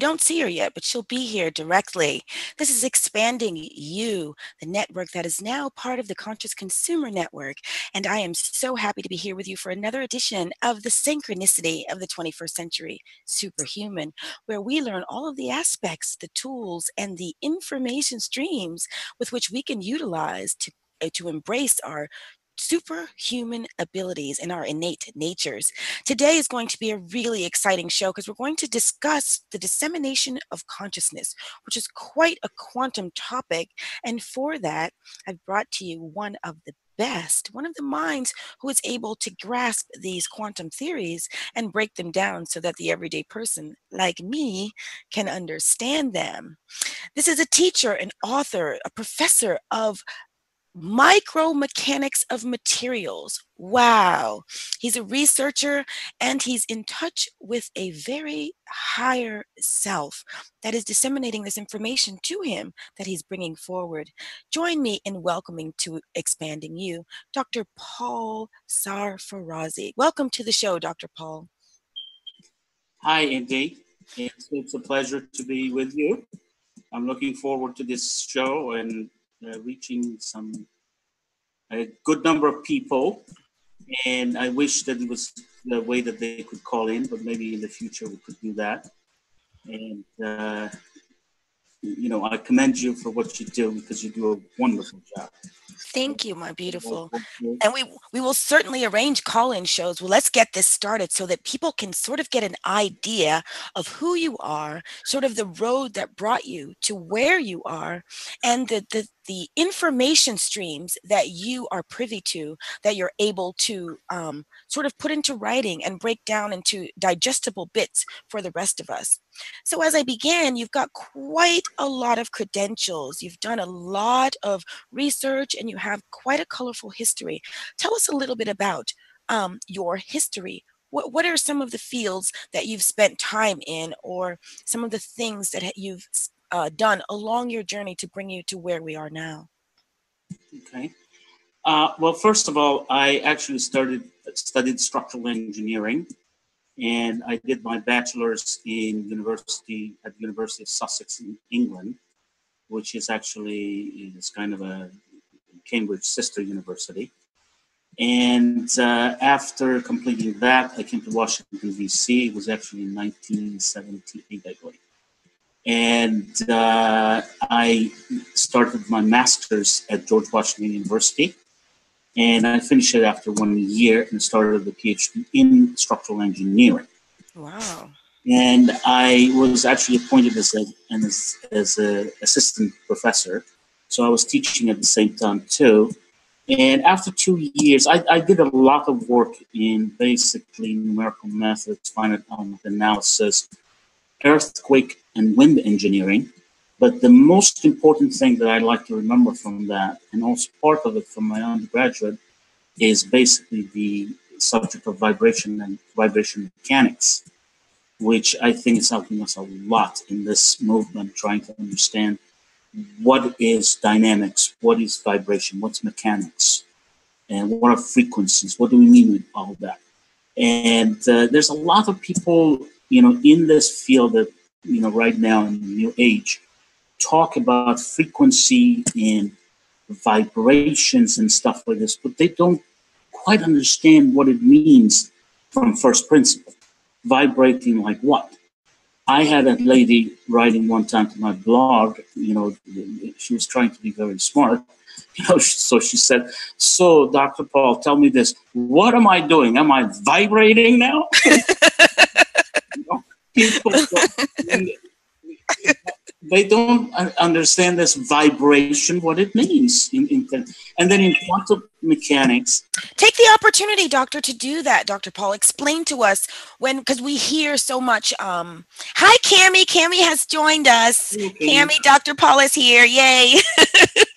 You don't see her yet, but she'll be here directly. This is Expanding You, the network that is now part of the Conscious Consumer Network. And I am so happy to be here with you for another edition of the Synchronicity of the 21st Century Superhuman, where we learn all of the aspects, the tools, and the information streams with which we can utilize to, to embrace our superhuman abilities and our innate natures. Today is going to be a really exciting show because we're going to discuss the dissemination of consciousness, which is quite a quantum topic. And for that, I've brought to you one of the best, one of the minds who is able to grasp these quantum theories and break them down so that the everyday person like me can understand them. This is a teacher, an author, a professor of micromechanics of materials. Wow. He's a researcher and he's in touch with a very higher self that is disseminating this information to him that he's bringing forward. Join me in welcoming to Expanding You, Dr. Paul Sarfarazi. Welcome to the show, Dr. Paul. Hi, Indy. It's, it's a pleasure to be with you. I'm looking forward to this show and reaching some a good number of people. And I wish that it was the way that they could call in, but maybe in the future we could do that. And uh, you know, I commend you for what you do because you do a wonderful job. Thank you, my beautiful. And we we will certainly arrange call-in shows. Well, let's get this started so that people can sort of get an idea of who you are, sort of the road that brought you to where you are, and the the the information streams that you are privy to that you're able to um, sort of put into writing and break down into digestible bits for the rest of us. So, as I began, you've got quite a lot of credentials. You've done a lot of research and you have quite a colorful history. Tell us a little bit about um, your history. What, what are some of the fields that you've spent time in, or some of the things that you've uh, done along your journey to bring you to where we are now? Okay. Uh, well, first of all, I actually started studied structural engineering, and I did my bachelor's in university at the University of Sussex in England, which is actually is kind of a Cambridge sister university. And uh, after completing that, I came to Washington D.C. It was actually in 1978, I believe and uh, I started my master's at George Washington University, and I finished it after one year and started the PhD in structural engineering. Wow! And I was actually appointed as a as, as an assistant professor, so I was teaching at the same time too. And after two years, I, I did a lot of work in basically numerical methods, finite element analysis, earthquake and wind engineering. But the most important thing that I like to remember from that, and also part of it from my undergraduate, is basically the subject of vibration and vibration mechanics, which I think is helping us a lot in this movement, trying to understand what is dynamics, what is vibration, what's mechanics, and what are frequencies, what do we mean with all that. And uh, there's a lot of people, you know, in this field that you know, right now in the new age, talk about frequency and vibrations and stuff like this, but they don't quite understand what it means from first principle. Vibrating like what? I had a lady writing one time to my blog, you know, she was trying to be very smart. You know, so she said, So, Dr. Paul, tell me this. What am I doing? Am I vibrating now? people they don't understand this vibration, what it means. In, in, And then in quantum mechanics, Take the opportunity, doctor, to do that. Dr. Paul, explain to us when, because we hear so much. Um, hi, Cami. Cami has joined us. Cami, Dr. Paul is here. Yay.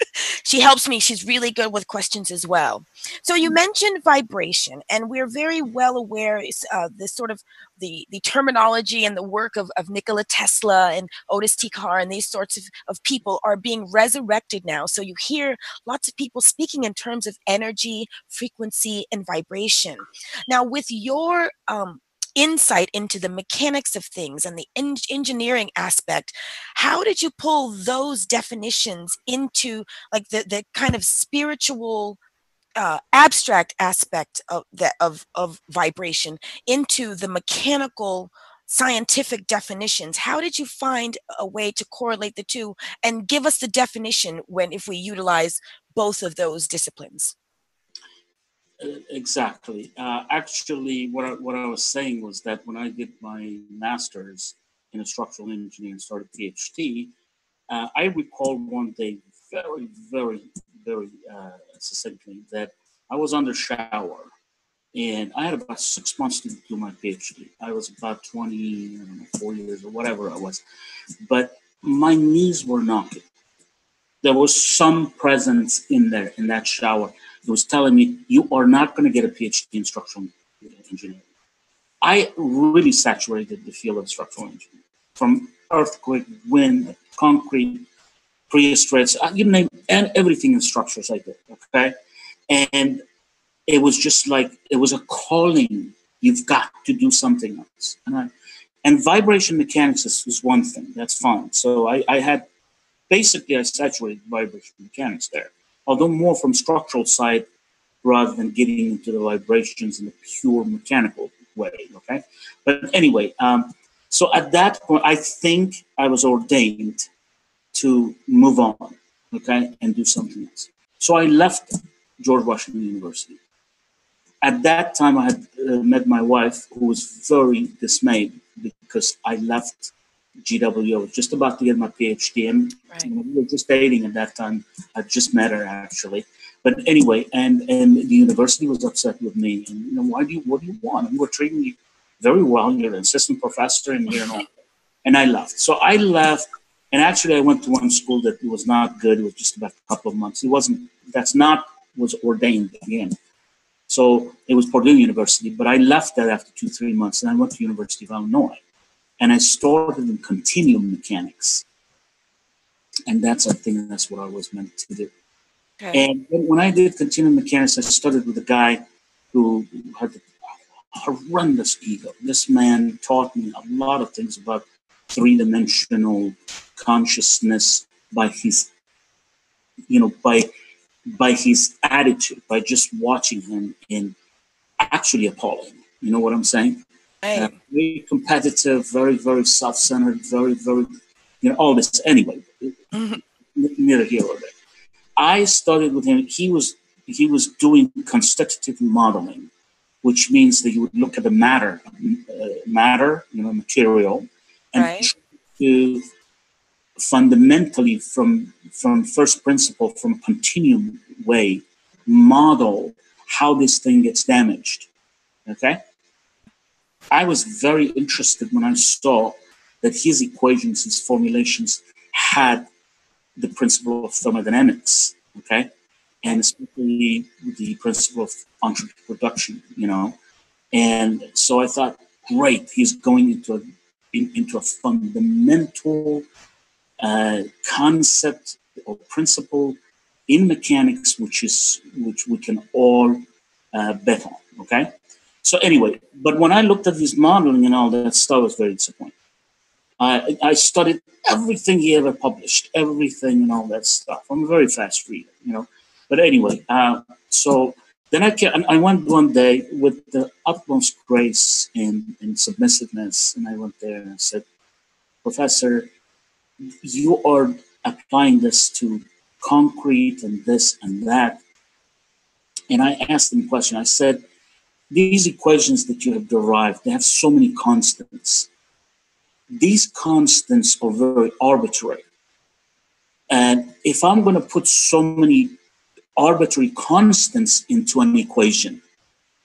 she helps me. She's really good with questions as well. So you mentioned vibration, and we're very well aware uh, this sort of the, the terminology and the work of, of Nikola Tesla and Otis T. Carr and these sorts of, of people are being resurrected now. So you hear lots of people speaking in terms of energy, frequency, and vibration. Now, with your um, insight into the mechanics of things and the en- engineering aspect how did you pull those definitions into like the, the kind of spiritual uh, abstract aspect of that of of vibration into the mechanical scientific definitions? How did you find a way to correlate the two and give us the definition when if we utilize both of those disciplines exactly. Uh, actually, what I, what I was saying was that when I did my master's in structural engineering and started PhD, uh, I recall one day very, very, very uh, succinctly that I was under shower and I had about six months to do my PhD. I was about 20, know, four years or whatever I was, but my knees were knocking. There was some presence in there in that shower he was telling me, you are not going to get a PhD in structural engineering. I really saturated the field of structural engineering from earthquake, wind, concrete, prestress, uh, you name and everything in structures I did. Okay. And it was just like, it was a calling. You've got to do something else. And, I, and vibration mechanics is, one thing. That's fine. So I, I had basically, I saturated vibration mechanics there although more from structural side rather than getting into the vibrations in the pure mechanical way. Okay, but anyway, um, so at that point, I think I was ordained to move on, okay, and do something else. So I left George Washington University. At that time, I had uh, met my wife, who was very dismayed because I left GW. I was just about to get my PhD, and right. we were just dating at that time. I just met her actually, but anyway, and and the university was upset with me. And you know, why do you? What do you want? And we're treating you very well. You're an assistant professor, and here and all. And I left. So I left, and actually, I went to one school that was not good. It was just about a couple of months. It wasn't. That's not was ordained again. So it was Purdue University, but I left that after two, three months, and I went to University of Illinois and I started in continuum mechanics. And that's, I think, that's what I was meant to do. Okay. And when I did continuum mechanics, I started with a guy who had a horrendous ego. This man taught me a lot of things about three dimensional consciousness by his, you know, by by his attitude, by just watching him in actually appalling. You know what I'm saying? Right. Uh, very competitive, very, very self-centered, very, very, you know, all this. Anyway, mm-hmm. neither here or there. I studied with him. He was he was doing constitutive modeling, which means that you would look at the matter, uh, matter, you know, material, and right. to fundamentally from from first principle, from a continuum way, model how this thing gets damaged. Okay. I was very interested when I saw that his equations, his formulations had the principle of thermodynamics, okay? And especially the principle of entropy production, you know? And so I thought, great, he's going into a, in, into a fundamental uh, concept or principle in mechanics, which is which we can all uh, bet on, okay? So anyway, but when I looked at his modeling and all that stuff, I was very disappointed. I, I studied everything he ever published, everything and all that stuff. I'm a very fast reader, you know. But anyway, uh, so then I, can, I went one day with the utmost grace and, and submissiveness, and I went there and I said, Professor, you are applying this to concrete and this and that. And I asked him a question. I said, these equations that you have derived, they have so many constants. These constants are very arbitrary. And if I'm going to put so many arbitrary constants into an equation.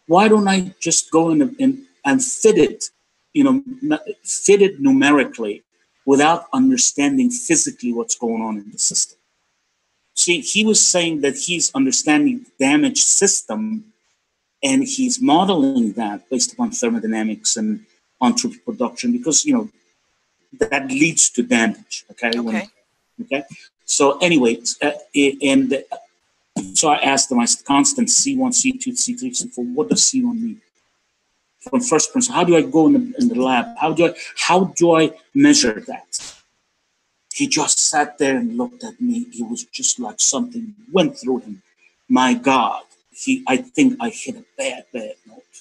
Why don't I just go in and, and fit it, you know, fit it numerically without understanding physically what's going on in the system? See, he was saying that he's understanding the damage system and he's modeling that based upon thermodynamics and entropy production because, you know, that leads to damage. Okay. Okay. When, okay. So anyway, uh, and uh, so I asked them, I said, constant C1, C2, C3, C4, what does C1 mean? From first principle, how do I go in the, in the lab? How do I how do I measure that? He just sat there and looked at me. He was just like something went through him. My God, he I think I hit a bad, bad note.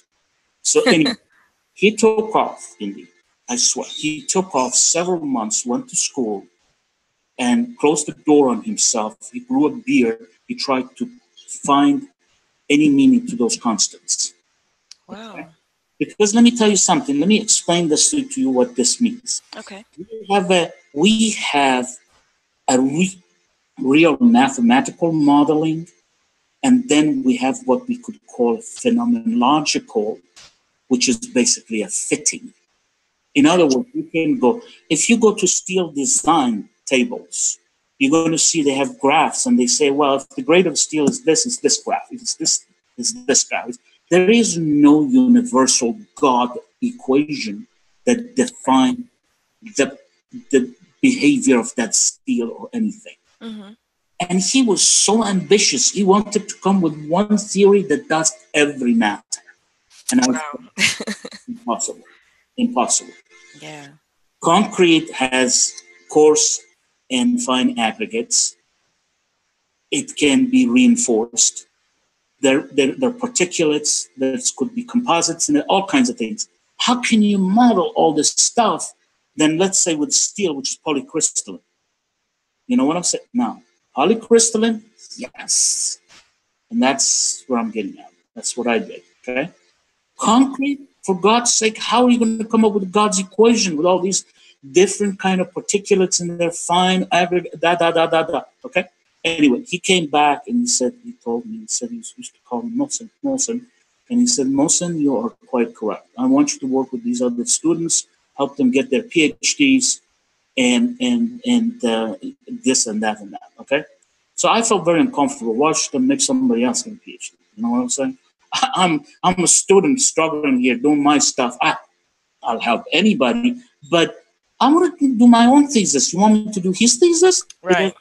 So anyway, he took off, indeed. I swear. He took off several months, went to school, and closed the door on himself. He grew a beard. He tried to find any meaning to those constants. Wow. Okay. Because let me tell you something. Let me explain this to, to you what this means. Okay. We have a we have a re, real mathematical modeling, and then we have what we could call phenomenological, which is basically a fitting. In other words, you can go if you go to steel design tables, you're going to see they have graphs, and they say, well, if the grade of steel is this, it's this graph. If it's this, it's this graph. There is no universal God equation that defines the, the behavior of that steel or anything. Mm-hmm. And he was so ambitious. He wanted to come with one theory that does every matter. And I was Wow. impossible. Impossible. yeah. Concrete has coarse and fine aggregates. It can be reinforced. There, there, there are particulates, there could be composites, and all kinds of things. How can you model all this stuff? Then let's say with steel, which is polycrystalline. You know what I'm saying? Now, polycrystalline, yes. And that's where I'm getting at. That's what I did. Okay. Concrete, for God's sake, how are you going to come up with God's equation with all these different kind of particulates in there, fine, aggregate, da da da da da. Okay. Anyway, he came back and he said, he told me, he said he used to call me Mohsen, Mohsen. And he said, Mohsen, you are quite correct. I want you to work with these other students, help them get their PhDs, and and and uh, this and that and that. Okay. So I felt very uncomfortable. Why should I make somebody else get a PhD? You know what I'm saying? I'm I'm a student struggling here doing my stuff. I I'll help anybody, but I want to do my own thesis. You want me to do his thesis? Right.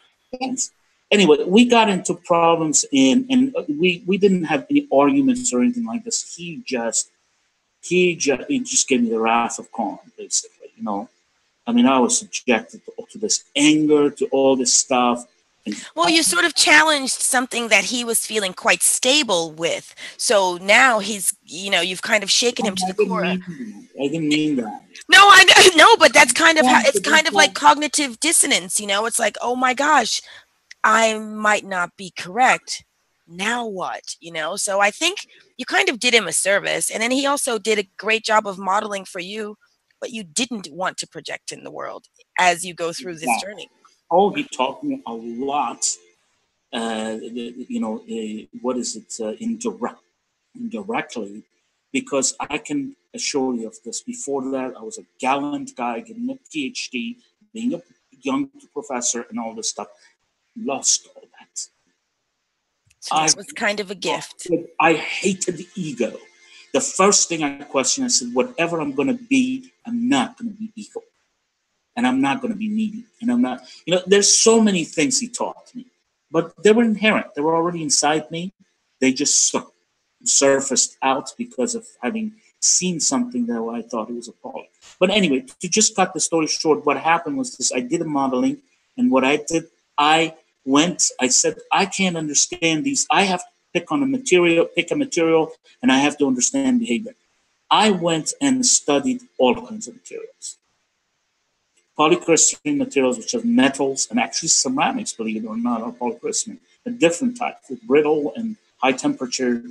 Anyway, we got into problems and and we we didn't have any arguments or anything like this. He just he just he just gave me the wrath of Khan, basically. You know, I mean, I was subjected to, to this anger, to all this stuff. Well, you sort of challenged something that he was feeling quite stable with. So now he's, you know, you've kind of shaken him to the core. I didn't mean that. No, I know, no, but that's kind of how it's kind of like cognitive dissonance, you know? It's like, oh my gosh, I might not be correct. Now what? You know? So I think you kind of did him a service. And then he also did a great job of modeling for you what you didn't want to project in the world as you go through this Yeah. journey. Oh, he taught me a lot. Uh, you know, uh, what is it? Uh, indirect, indirectly, because I can assure you of this. Before that, I was a gallant guy getting a PhD, being a young professor, and all this stuff. Lost all that. So I- that was kind of a gift. I hated the ego. The first thing I questioned, I said, whatever I'm going to be, I'm not going to be ego. And I'm not going to be needy. And I'm not, you know, there's so many things he taught me, but they were inherent. They were already inside me. They just surfaced out because of having seen something that I thought it was appalling. But anyway, to just cut the story short, what happened was this I did a modeling, and what I did, I went, I said, I can't understand these. I have pick on a material, pick a material, and I have to understand behavior. I went and studied all kinds of materials. Polycrystalline materials, which are metals, and actually ceramics, believe it or not, are polycrystalline, a different type, brittle and high temperature,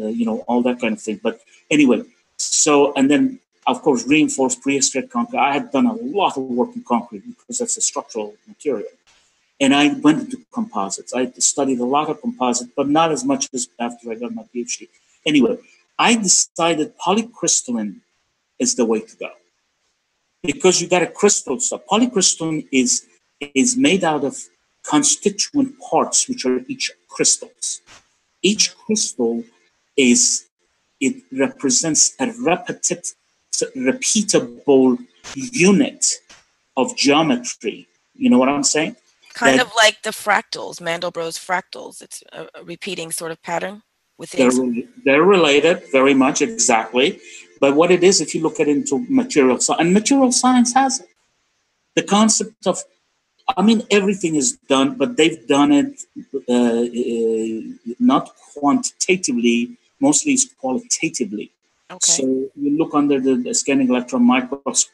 uh, you know, all that kind of thing. But anyway, so, and then, of course, reinforced prestressed concrete. I had done a lot of work in concrete because that's a structural material. And I went into composites. I studied a lot of composites, but not as much as after I got my PhD. Anyway, I decided polycrystalline is the way to go because you got a crystal stuff. Polycrystalline is is made out of constituent parts, which are each crystals. Each crystal is it represents a repetit, repeatable unit of geometry. You know what I'm saying? Kind that, of like the fractals, Mandelbrot's fractals. It's a, a repeating sort of pattern within. They're, they're related very much, exactly. But what it is, if you look at it into material science, and material science has it. The concept of, I mean, everything is done, but they've done it uh, uh, not quantitatively, mostly it's qualitatively. Okay. So you look under the, the scanning electron micros-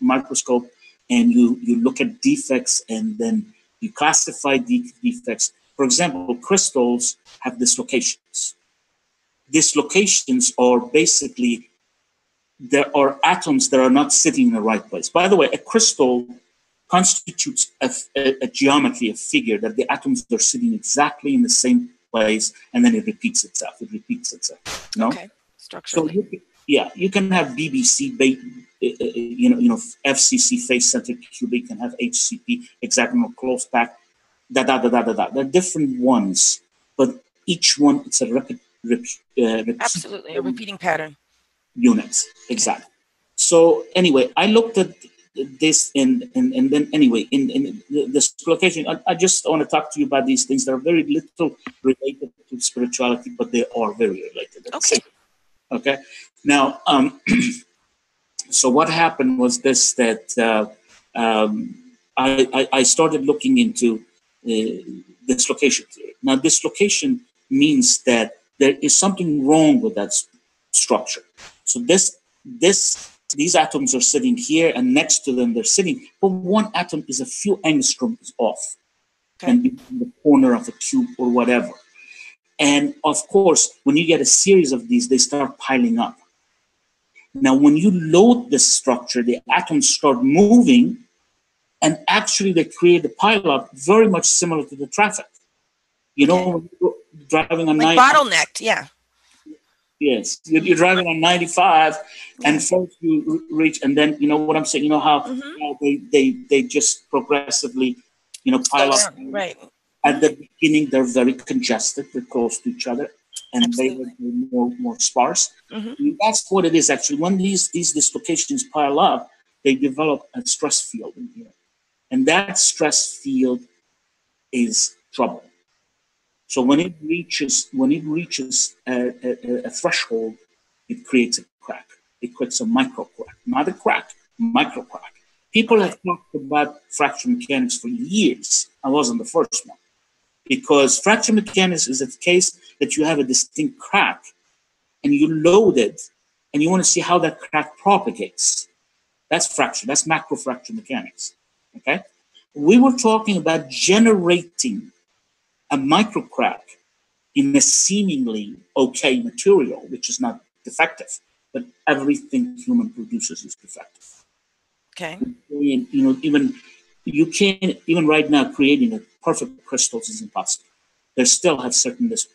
microscope and you, you look at defects and then you classify the defects. For example, crystals have dislocations. Dislocations are basically there are atoms that are not sitting in the right place. By the way, a crystal constitutes a, a, a, geometry, a figure that the atoms are sitting exactly in the same place, and then it repeats itself. It repeats itself. No. Okay. Structurally. So you, yeah, you can have BCC, you know, you know, FCC face centered cube. You can have HCP hexagonal close pack. Da da da da da da. They're different ones, but each one it's a repeat. Rep, uh, Absolutely, a repeating pattern. Units exactly. So anyway, I looked at this and and, and then anyway in, in this location I, I, just want to talk to you about these things that are very little related to spirituality but they are very related okay okay now um so what happened was this that uh, um, I, I, I started looking into uh, dislocation theory now dislocation means that there is something wrong with that structure so this this these atoms are sitting here and next to them they're sitting, but one atom is a few angstroms off okay. and in the corner of a cube or whatever. And of course, when you get a series of these, they start piling up. Now, when you load the structure, the atoms start moving, and actually they create a pileup very much similar to the traffic. You know, driving on like bottlenecked, yeah. Yes, you're, driving on 95, and first you reach, and then you know what I'm saying. You know how mm-hmm. know, they they they just progressively, you know, pile up. Right. At the beginning, they're very congested. They're close to each other, and Absolutely. they're more more sparse. Mm-hmm. That's what it is actually. When these these dislocations pile up, they develop a stress field in here, and that stress field is trouble. So when it reaches when it reaches a, a, a threshold, it creates a crack. It creates a micro crack, not a crack, micro crack. People have talked about fracture mechanics for years. I wasn't the first one. Because fracture mechanics is a case that you have a distinct crack and you load it and you want to see how that crack propagates. That's fracture, that's macro fracture mechanics. Okay? We were talking about generating a microcrack in a seemingly okay material, which is not defective, but everything human produces is defective. Okay. And, you know, even you can't even right now creating a perfect crystals is impossible. They still have certain dis-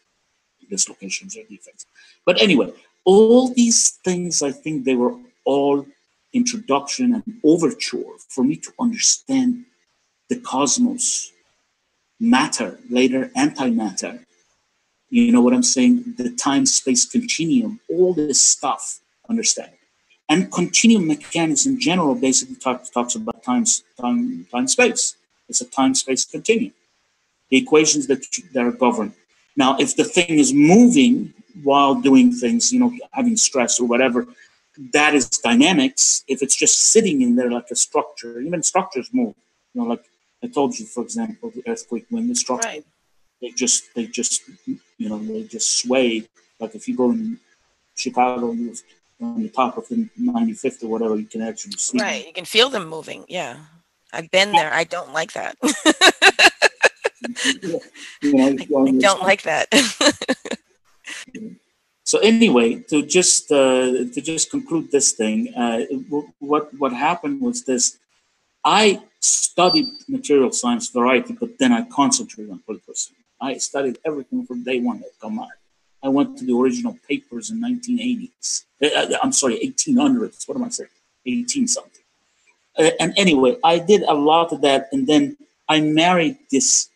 dislocations or defects. But anyway, all these things, I think they were all introduction and overture for me to understand the cosmos matter, later antimatter. You know what I'm saying? The time space continuum, all this stuff, understand. And continuum mechanics in general basically talk, talks about time, time, time space. It's a time space continuum. The equations that, that are governed. Now, if the thing is moving while doing things, you know, having stress or whatever, that is dynamics. If it's just sitting in there like a structure, even structures move. You know, like I told you, for example, the earthquake when the structure right. they just they just you know they just sway. Like if you go in Chicago, you on the top of the 95th or whatever, you can actually see. Right, you can feel them moving. Yeah, I've been there. I don't like that. you know, I, I don't like that. so anyway, to just uh, to just conclude this thing, uh, what what happened was this: I studied material science variety, but then I concentrated on political science. I studied everything from day one at Kamal. I went to the original papers in 1980s. Uh, uh, I'm sorry, 1800s. What am I saying? 18 something. Uh, and anyway, I did a lot of that, and then I married this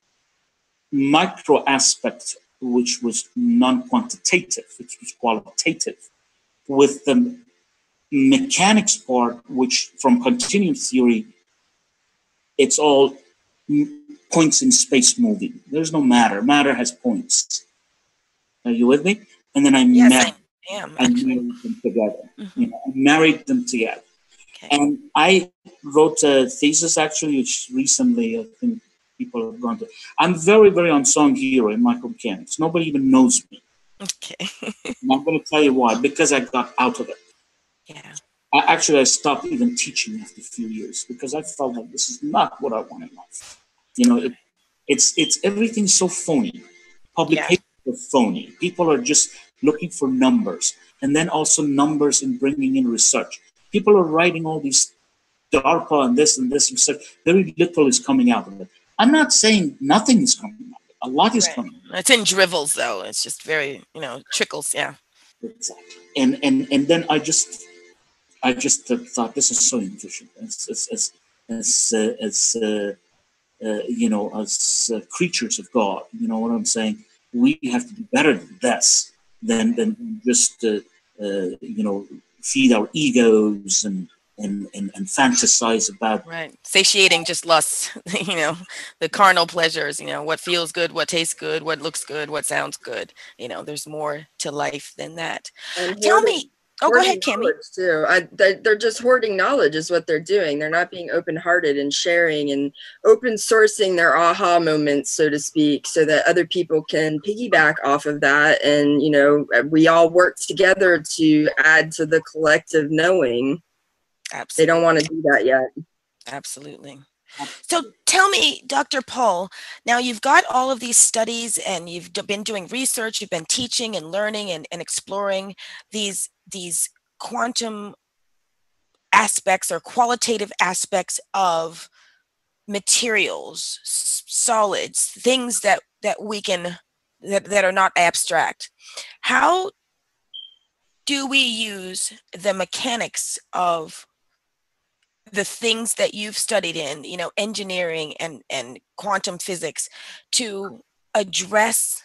micro aspect, which was non-quantitative, which was qualitative, with the mechanics part, which from continuum theory, it's all points in space moving. There's no matter. Matter has points. Are you with me? And then I Yes, married, I am. I married them together. Mhm. You know, I married them together. Okay. And I wrote a thesis actually, which recently I think people have gone to. I'm very, very unsung hero in micromechanics. Nobody even knows me. Okay. And I'm going to tell you why. Because I got out of it. yeah. I, actually, I stopped even teaching after a few years because I felt like this is not what I want in life. You know, it, it's it's everything's so phony. Publications are phony. People are just looking for numbers, and then also numbers in bringing in research. People are writing all these DARPA and this and this research. Very little is coming out of it. I'm not saying nothing is coming out. A lot is Right. coming. It's in dribbles though. It's just very, you know, trickles. Yeah. Exactly. And and and then I just I just thought this is so inefficient. As as as as, uh, as uh, uh, you know, as uh, creatures of God. You know what I'm saying? We have to do better than this. Than than just uh, uh, you know feed our egos and and and, and fantasize about Right. Satiating just lusts, you know, the carnal pleasures, you know, what feels good, what tastes good, what looks good, what sounds good. You know, there's more to life than that. And Tell me. Oh, go ahead, Cami. Too. I, they, they're just hoarding knowledge, is what they're doing. They're not being open hearted and sharing and open sourcing their aha moments, so to speak, so that other people can piggyback off of that. And, you know, we all work together to add to the collective knowing. They don't want to do that yet. Absolutely. So tell me, Dr. Paul, now you've got all of these studies and you've been doing research, you've been teaching and learning and, and exploring these these quantum aspects or qualitative aspects of materials, solids, things that that we can that, that are not abstract. How do we use the mechanics of the things that you've studied in, you know, engineering and and quantum physics to address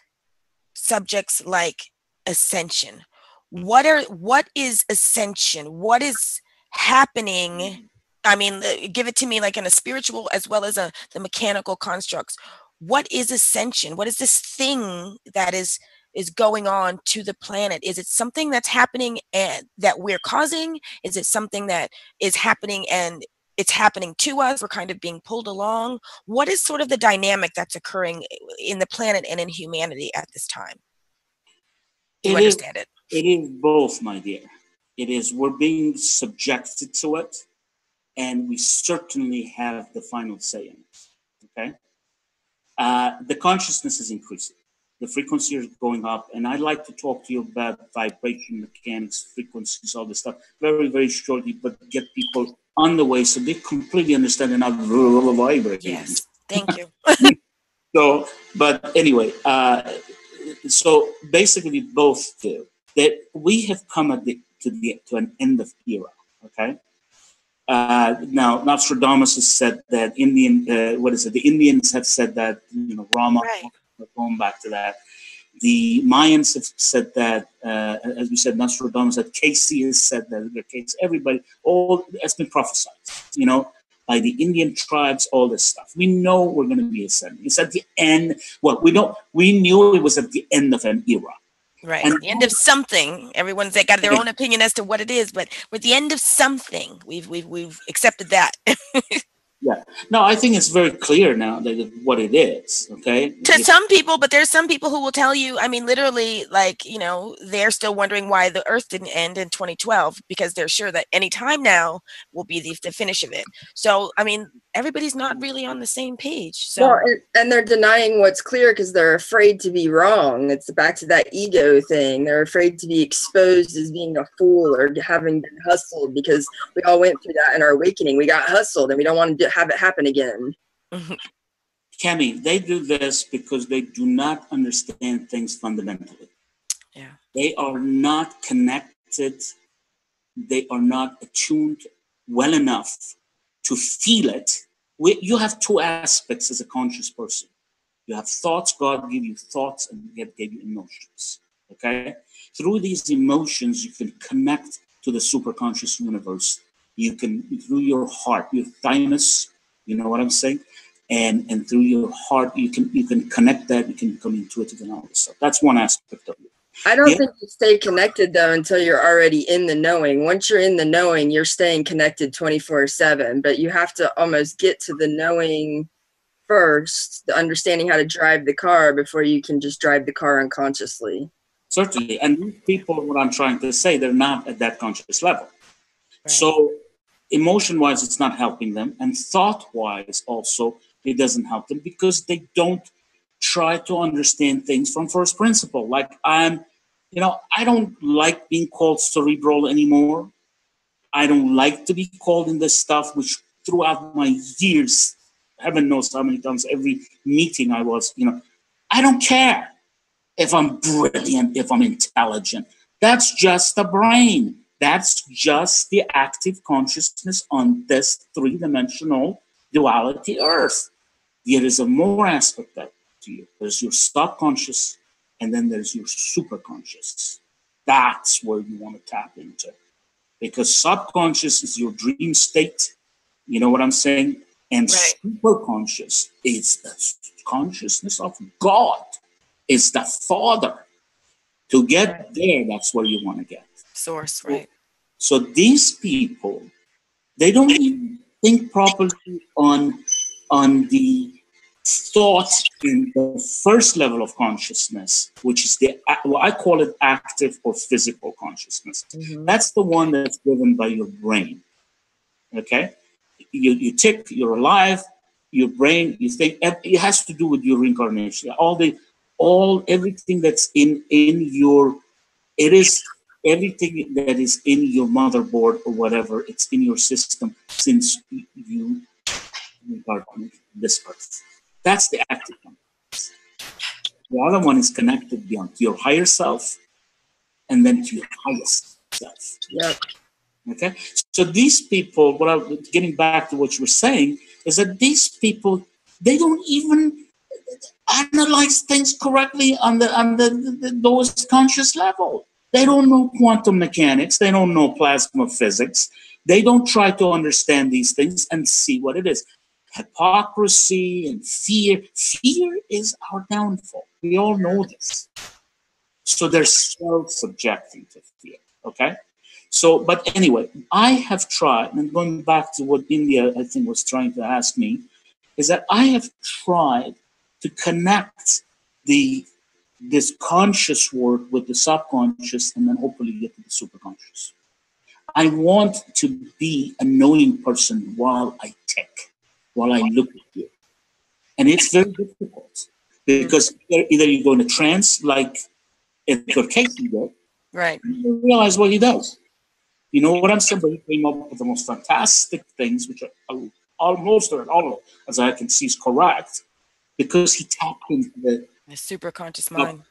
subjects like ascension? What are what is ascension? What is happening? Mm. I mean, uh, give it to me like in a spiritual as well as a the mechanical constructs. What is ascension? What is this thing that is is going on to the planet? Is it something that's happening and that we're causing? Is it something that is happening and it's happening to us? We're kind of being pulled along. What is sort of the dynamic that's occurring in the planet and in humanity at this time? Do you It is- understand it? It is both, my dear. It is we're being subjected to it, and we certainly have the final say in it. Okay, uh, the consciousness is increasing. The frequency is going up, and I'd like to talk to you about vibration mechanics, frequencies, all this stuff, very, very shortly, but get people on the way so they completely understand and not vibrating. Yes. Thank you. So, but anyway, uh, so basically both do. That we have come at the, to the to an end of era. Okay. Uh, now Nostradamus has said that Indian. Uh, what is it? The Indians have said that you know Rama. Right. Going back to that, the Mayans have said that. Uh, as we said, Nostradamus that Cayce has said that. The case, everybody, all has been prophesied. You know, by the Indian tribes, all this stuff. We know we're going to be ascending. It's at the end. Well, we don't. We knew it was at the end of an era. Right. And- At the end of something. Everyone's they got their own opinion as to what it is, but we're at the end of something. We've we've we've accepted that. Yeah. No, I think it's very clear now that what it is. Okay. to some people, but there's some people who will tell you, I mean, literally, like, you know, they're still wondering why the earth didn't end in 2012 because they're sure that any time now will be the, the finish of it. So, I mean, everybody's not really on the same page. So, Well, and, and they're denying what's clear because they're afraid to be wrong. It's back to that ego thing. They're afraid to be exposed as being a fool or having been hustled because we all went through that in our awakening. We got hustled and we don't want to to have it happen again. Cami, they do this because they do not understand things fundamentally. Yeah. They are not connected, they are not attuned well enough to feel it. We, you have two aspects as a conscious person. You have thoughts, God gave you thoughts, and God gave you emotions. Okay? Through these emotions, you can connect to the superconscious universe. You can, through your heart, your thymus, you know what I'm saying? And and through your heart, you can you can connect that, you can become intuitive and all this stuff. That's one aspect of it. I don't Yeah. think you stay connected though until you're already in the knowing. Once you're in the knowing, you're staying connected 24 7, but you have to almost get to the knowing first, the understanding how to drive the car before you can just drive the car unconsciously. Certainly. And people, what I'm trying to say, they're not at that conscious level. Right. So, emotion wise, it's not helping them. And thought wise, also, it doesn't help them because they don't try to understand things from first principle. Like, I'm, you know, I don't like being called cerebral anymore. I don't like to be called in this stuff, which throughout my years, heaven knows how many times every meeting I was, you know, I don't care if I'm brilliant, if I'm intelligent. That's just the brain. That's just the active consciousness on this three dimensional duality earth. There is a more aspect that to you. There's your subconscious, and then there's your superconscious. That's where you want to tap into. Because subconscious is your dream state. You know what I'm saying? And Right. superconscious is the consciousness of God, is the Father. To get there, that's where you want to get. Source, right? So these people, they don't even think properly on on the thought in the first level of consciousness, which is the well, I call it active or physical consciousness. Mm-hmm. That's the one that's driven by your brain. Okay, you you tick, you're alive, your brain, you think it has to do with your reincarnation. All the all everything that's in in your it is everything that is in your motherboard or whatever it's in your system since you are on this earth that's the active one the other one is connected beyond to your higher self and then to your highest self Yeah. Okay, so these people, what I getting back to what you were saying, is that these people they don't even analyze things correctly on the on the, the, the lowest conscious level. They don't know quantum mechanics. They don't know plasma physics. They don't try to understand these things and see what it is. Hypocrisy and fear. Fear is our downfall. We all know this. So they're self-subjecting to fear. Okay. So, but anyway, I have tried, and going back to what Indy, I think, was trying to ask me, is that I have tried to connect the this conscious work with the subconscious and then hopefully get to the superconscious. I want to be a knowing person while I tick, while I look at you. And it's very difficult because either, you go in a trance like Edgar Cayce did, Right. you realize what he does. You know what I'm saying? But he came up with the most fantastic things, which are almost or all as I can see, is correct, because he tapped into the The super conscious mind.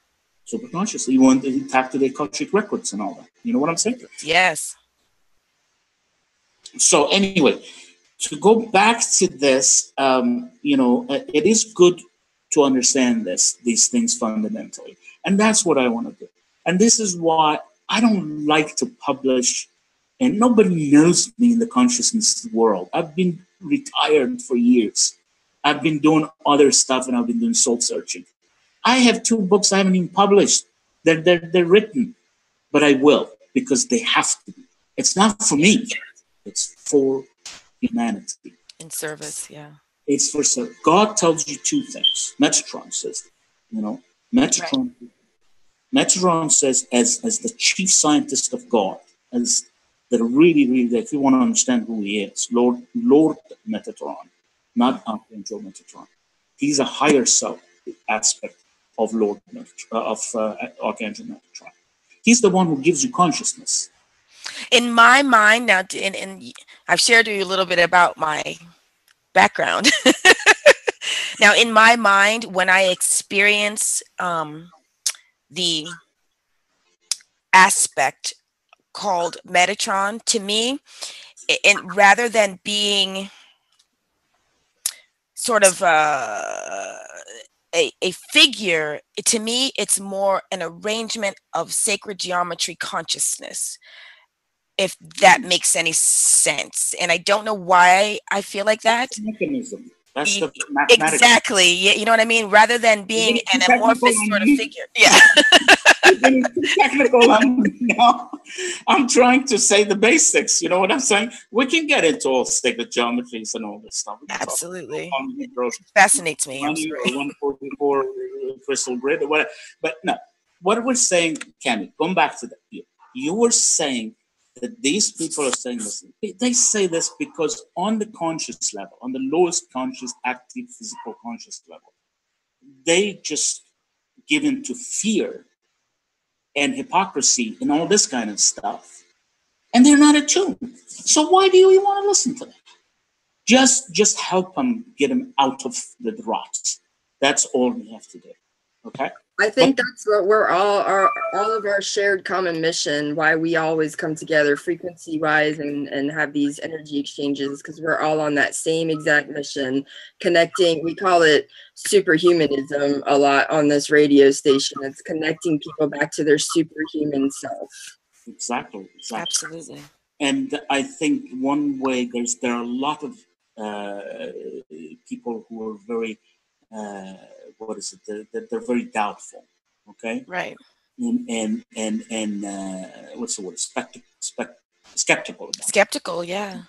superconscious. He wanted he tapped to the Akashic records and all that. You know what I'm saying? Yes. So anyway, to go back to this, um, you know, uh, it is good to understand this, these things fundamentally, and that's what I want to do. And this is why I don't like to publish, and nobody knows me in the consciousness world. I've been retired for years. I've been doing other stuff, and I've been doing soul searching. I have two books I haven't even published. They're, they're, they're written, but I will because they have to be. It's not for me, it's for humanity. In service. Yeah. It's for so God tells you two things. Metatron says, you know, Metatron. Metatron says, as as the chief scientist of God, as the really, really, if you want to understand who he is, Lord, Lord Metatron, not Archangel Metatron. He's a higher self aspect of Lord of uh, Archangel Metatron. He's the one who gives you consciousness. in my mind now and, and i've shared with you a little bit about my background. now, in my mind, when I experience um, the aspect called Metatron, to me, and rather than being sort of uh, a, a figure, to me, it's more an arrangement of sacred geometry consciousness, if that Mm. makes any sense. And I don't know why I feel like that. mechanism. That's the mathematics. Exactly. You know what I mean? Rather than being an amorphous sort of figure. Yeah. You're getting too technical me now. I'm trying to say the basics. You know what I'm saying? We can get into all sacred geometries and all this stuff. We can talk Absolutely. Um, on Fascinates me. I'm or 144 crystal grid or whatever. But no, what we're saying, Cami, going back to that, you, you were saying that these people are saying this. They- They say this because on the conscious level, on the lowest conscious, active, physical conscious level, they just give in to fear and hypocrisy and all this kind of stuff. And they're not attuned. So why do you want to listen to them? Just just help them get them out of the rot. That's all we have to do. Okay? I think that's what we're all our all of our shared common mission, why we always come together frequency wise and, and have these energy exchanges because we're all on that same exact mission, connecting, we call it superhumanism a lot on this radio station. It's connecting people back to their superhuman self. Exactly. Exactly. Absolutely. And I think one way there's there are a lot of uh, people who are very uh, what is it? They're, they're, they're very doubtful. Okay. Right. And and and, and uh, what's the word? Spect- spect- skeptical it. Skeptical. Yeah.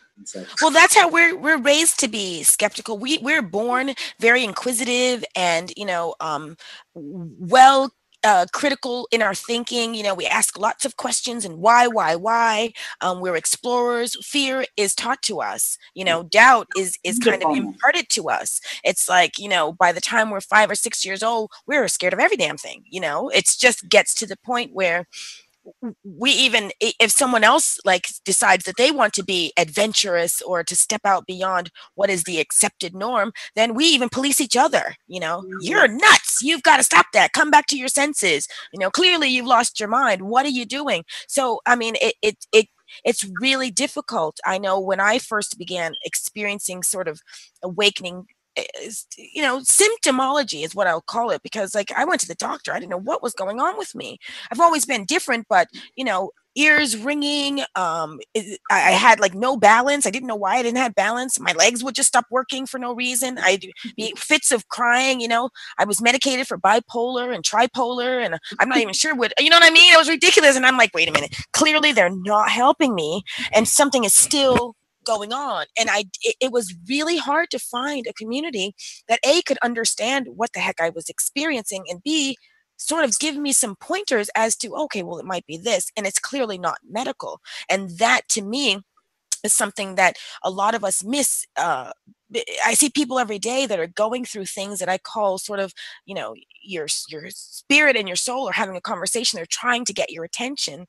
Well, that's how we're we're raised to be skeptical. We we're born very inquisitive and you know um, well uh, critical in our thinking. You know, we ask lots of questions and why, why, why. Um, we're explorers. Fear is taught to us. You know, doubt is is kind of imparted to us. It's like you know, by the time we're five or six years old, we're scared of every damn thing. You know, it just gets to the point where we even if someone else like decides that they want to be adventurous or to step out beyond what is the accepted norm then we even police each other you know? Mm-hmm. You're nuts! You've got to stop that! Come back to your senses! You know clearly you've lost your mind. What are you doing? So i mean it it, it it's really difficult. I know when i first began experiencing sort of awakening you know symptomology is what i'll call it because like i went to the doctor i didn't know what was going on with me I've always been different, but you know, ears ringing. Um, I, I had like no balance. I didn't know why I didn't have balance. My legs would just stop working for no reason. I'd be fits of crying. You know, I was medicated for bipolar and tripolar, and I'm not even sure what you know what I mean. It was ridiculous, and I'm like, wait a minute. Clearly, they're not helping me, and something is still going on and i it, it was really hard to find a community that a could understand what the heck i was experiencing and b sort of give me some pointers as to okay well it might be this and it's clearly not medical and that to me is something that a lot of us miss uh, i see people every day that are going through things that i call sort of you know your your spirit and your soul are having a conversation they're trying to get your attention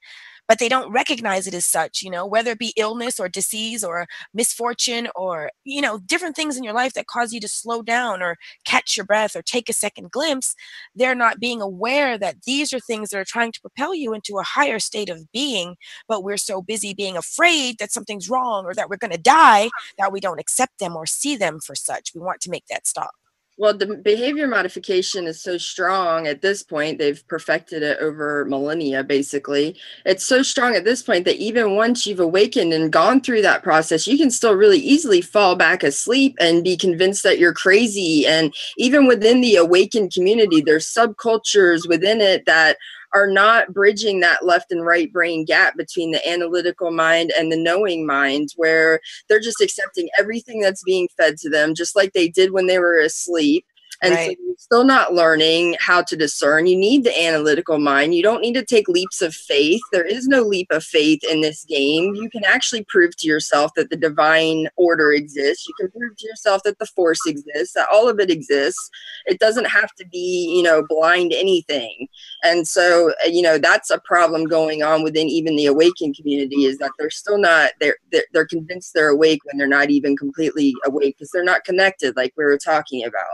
but they don't recognize it as such you know whether it be illness or disease or misfortune or you know different things in your life that cause you to slow down or catch your breath or take a second glimpse they're not being aware that these are things that are trying to propel you into a higher state of being but we're so busy being afraid that something's wrong or that we're going to die that we don't accept them or see them for such. We want to make that stop Well, the behavior modification is so strong at this point. They've perfected it over millennia, basically. It's so strong at this point that even once you've awakened and gone through that process, you can still really easily fall back asleep and be convinced that you're crazy. And even within the awakened community, there's subcultures within it that are not bridging that left and right brain gap between the analytical mind and the knowing mind, where they're just accepting everything that's being fed to them, just like they did when they were asleep. And Right. so you're still not learning how to discern. You need the analytical mind. You don't need to take leaps of faith. There is no leap of faith in this game. You can actually prove to yourself that the divine order exists. You can prove to yourself that the force exists, that all of it exists. It doesn't have to be, you know, blind anything. And so, uh, you know, that's a problem going on within even the awakened community is that they're still not, they're, they're, they're convinced they're awake when they're not even completely awake because they're not connected like we were talking about.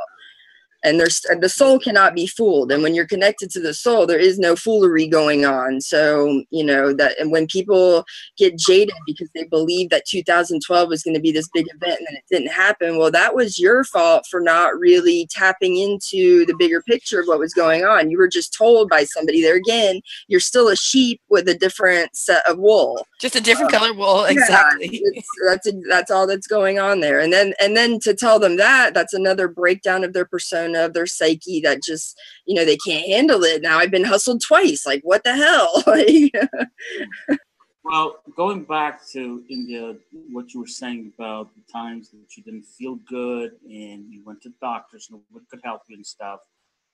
And there's the soul cannot be fooled. And when you're connected to the soul, there is no foolery going on. So, you know, that and when people get jaded because they believe that 2012 was going to be this big event and then it didn't happen, well, that was your fault for not really tapping into the bigger picture of what was going on. You were just told by somebody there again, you're still a sheep with a different set of wool Just a different um, color wool. Exactly. it's, that's that's all that's going on there and then and then to tell them that that's another breakdown of their persona of their psyche that just you know they can't handle it now i've been hustled twice like what the hell Well, going back to Indy, what you were saying about the times that you didn't feel good and you went to doctors, and one could help you and stuff.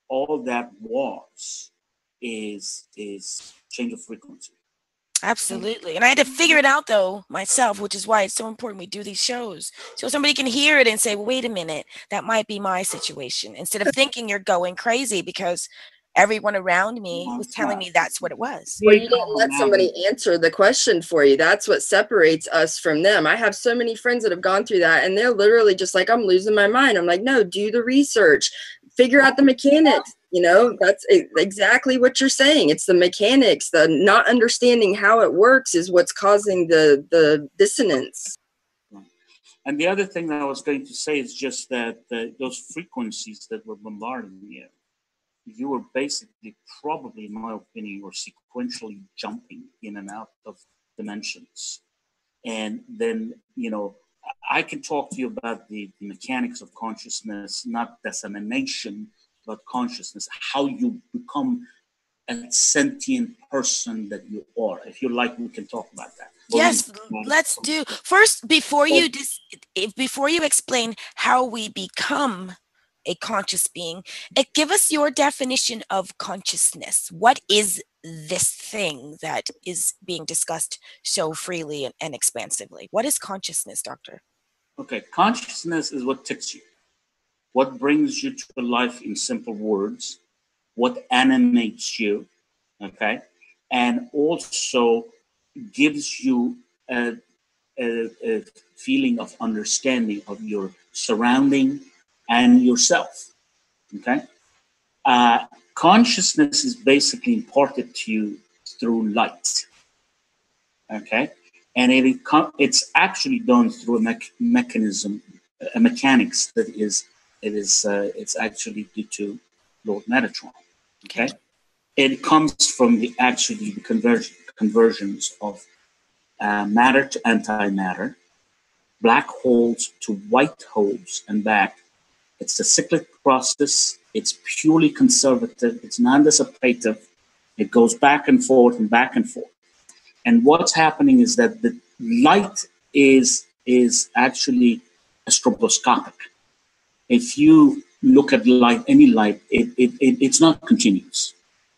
All that was is is change of frequency. Absolutely. And I had to figure it out though myself, which is why it's so important we do these shows. So somebody can hear it and say, well, wait a minute, that might be my situation. Instead of thinking you're going crazy because everyone around me was telling me that's what it was. well, you didn't let somebody answer the question for you that's what separates us from them i have so many friends that have gone through that and they're literally just like i'm losing my mind i'm like no do the research figure out the mechanics you know that's exactly what you're saying. It's the mechanics the not understanding how it works is what's causing the the dissonance. And the other thing that I was going to say is just that those frequencies that were bombarding you, you were basically, probably, in my opinion, you were sequentially jumping in and out of dimensions. And then, you know, I can talk to you about the, the mechanics of consciousness, not dissemination, but consciousness, how you become a sentient person that you are. If you like, we can talk about that. Yes, let's do. First, before you dis, if before you explain how we become a conscious being, eh, give us your definition of consciousness. What is this thing that is being discussed so freely and, and expansively? What is consciousness, Doctor? Okay, consciousness is what ticks you, what brings you to life in simple words, what animates you, okay, and also gives you a, a, a feeling of understanding of your surrounding and yourself, okay. Uh, consciousness is basically imparted to you through light, okay. And it it's actually done through a mech- mechanism, a mechanics that is it is uh, it's actually due to Lord Metatron. Okay, it comes from the actually the conversion conversions of uh, matter to antimatter, black holes to white holes and back. It's a cyclic process. It's purely conservative. It's non-dissipative. It goes back and forth and back and forth and what's happening is that the light is is actually stroboscopic if you look at light any light it, it, it it's not continuous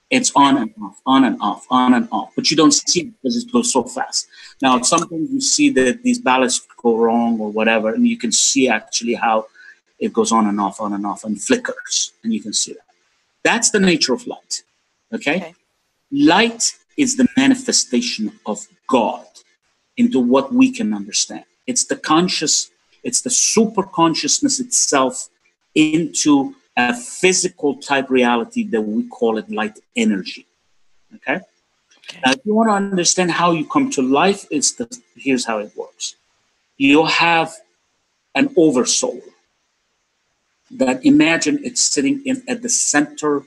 it's on and off on and off on and off but you don't see it because it goes so fast now sometimes you see that these ballasts go wrong or whatever and you can see actually how it goes on and off on and off and flickers and you can see that that's the nature of light okay. Okay. light is the manifestation of God into what we can understand. It's the conscious, it's the super consciousness itself into a physical type reality that we call it light energy. Okay. Okay. Now, if you want to understand how you come to life, it's the here's how it works. You have an oversoul that imagine it's sitting in at the center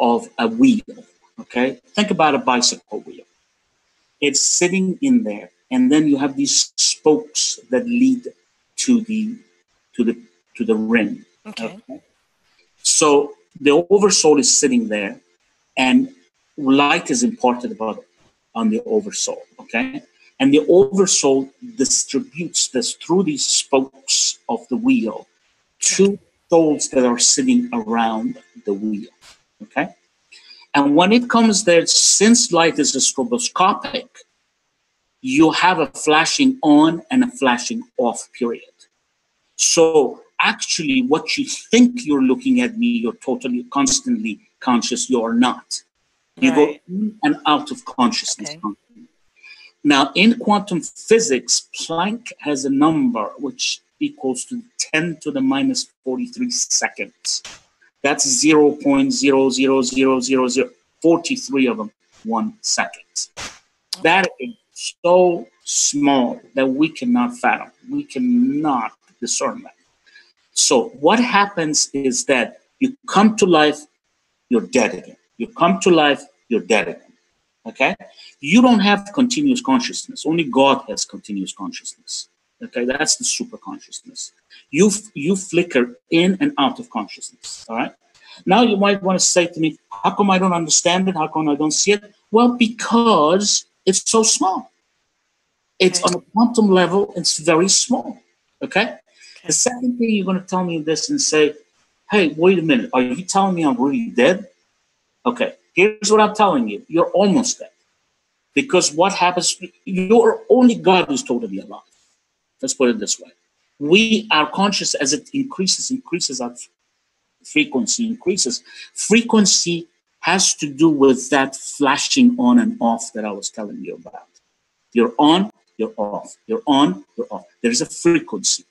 of a wheel. Okay, think about a bicycle wheel. It's sitting in there, and then you have these spokes that lead to the to the to the rim. Okay. So the oversoul is sitting there, and light is imparted about on the oversoul. Okay, and the oversoul distributes this through these spokes of the wheel to souls that are sitting around the wheel. Okay? And when it comes there, since light is a stroboscopic, you have a flashing on and a flashing off period. So actually, what you think you're looking at me, you're totally constantly conscious, you're not. You Right. go in and out of consciousness. Okay. Now, in quantum physics, Planck has a number which equals to 10 to the minus 43 seconds. That's 0.0000043 of them, one second. That is so small that we cannot fathom. We cannot discern that. So, what happens is that you come to life, you're dead again. You come to life, you're dead again. Okay? You don't have continuous consciousness. Only God has continuous consciousness. Okay, that's the super consciousness. You you flicker in and out of consciousness. All right. Now you might want to say to me, how come I don't understand it? How come I don't see it? Well, because it's so small. It's on a quantum level, it's very small. Okay? The second thing you're going to tell me this and say, hey, wait a minute, are you telling me I'm really dead? Okay, here's what I'm telling you you're almost dead. Because what happens, you're only God who's totally alive. Let's put it this way. We are conscious as it increases, increases our frequency, increases. Frequency has to do with that flashing on and off that I was telling you about. You're on, you're off. You're on, you're off. There's a frequency.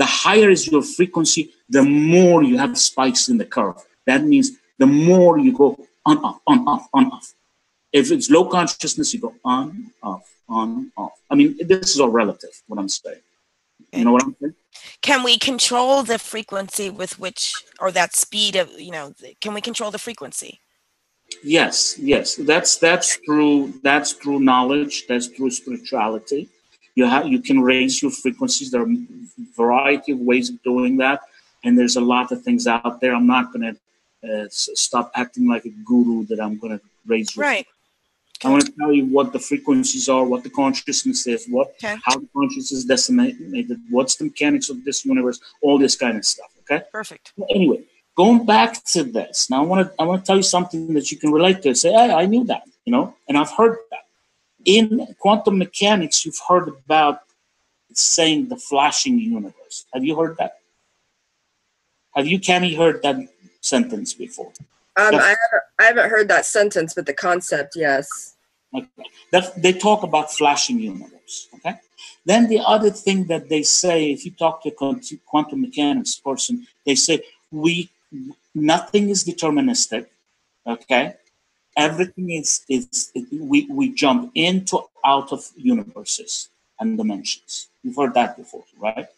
The higher is your frequency, the more you have spikes in the curve. That means the more you go on, off, on, off, on, off. If it's low consciousness, you go on, off, on, off. I mean, this is all relative, what I'm saying. You know what I'm saying? Can we control the frequency with which, or that speed of, you know, can we control the frequency? Yes, yes. That's that's through that's through knowledge. That's through spirituality. You have you can raise your frequencies. There are a variety of ways of doing that, and there's a lot of things out there. I'm not going to uh, s- stop acting like a guru that I'm going to raise your Right. I want to tell you what the frequencies are, what the consciousness is, what Okay. how the consciousness is disseminated, what's the mechanics of this universe, all this kind of stuff. Okay. Perfect. Anyway, going back to this, now I want to I want to tell you something that you can relate to. Say, hey, I knew that, you know, and I've heard that. In quantum mechanics, you've heard about saying the flashing universe. Have you heard that? Have you, Cami, heard that sentence before? Um, I, haven't, I haven't heard that sentence, but the concept, yes. Okay. That, they talk about flashing universe. Okay. Then the other thing that they say, if you talk to a quantum mechanics person, they say we nothing is deterministic. Okay. Everything is is we we jump into out of universes and dimensions. You've heard that before, right?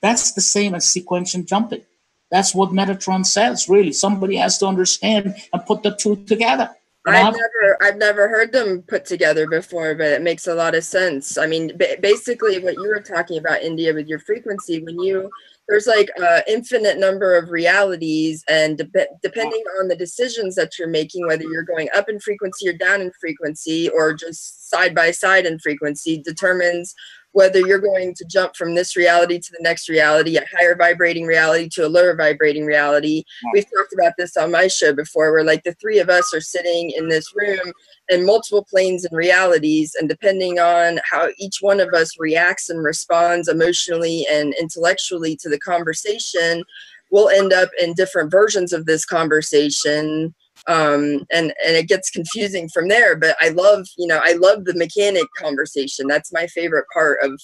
That's the same as sequential jumping. That's what Metatron says. Really, somebody has to understand and put the two together. I've never, I've never heard them put together before, but it makes a lot of sense. I mean, ba- basically, what you were talking about, Indy, with your frequency, when you there's like an infinite number of realities, and dep- depending on the decisions that you're making, whether you're going up in frequency or down in frequency, or just side by side in frequency, determines whether you're going to jump from this reality to the next reality, a higher vibrating reality to a lower vibrating reality. We've talked about this on my show before, where like the three of us are sitting in this room in multiple planes and realities, and depending on how each one of us reacts and responds emotionally and intellectually to the conversation, we'll end up in different versions of this conversation um and and it gets confusing from there but i love you know i love the mechanic conversation that's my favorite part of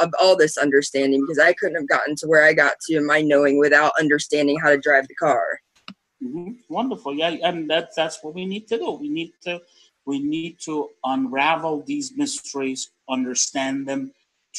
of all this understanding because i couldn't have gotten to where i got to in my knowing without understanding how to drive the car Mhm. Wonderful. Yeah, and that's that's what we need to do. We need to we need to unravel these mysteries, understand them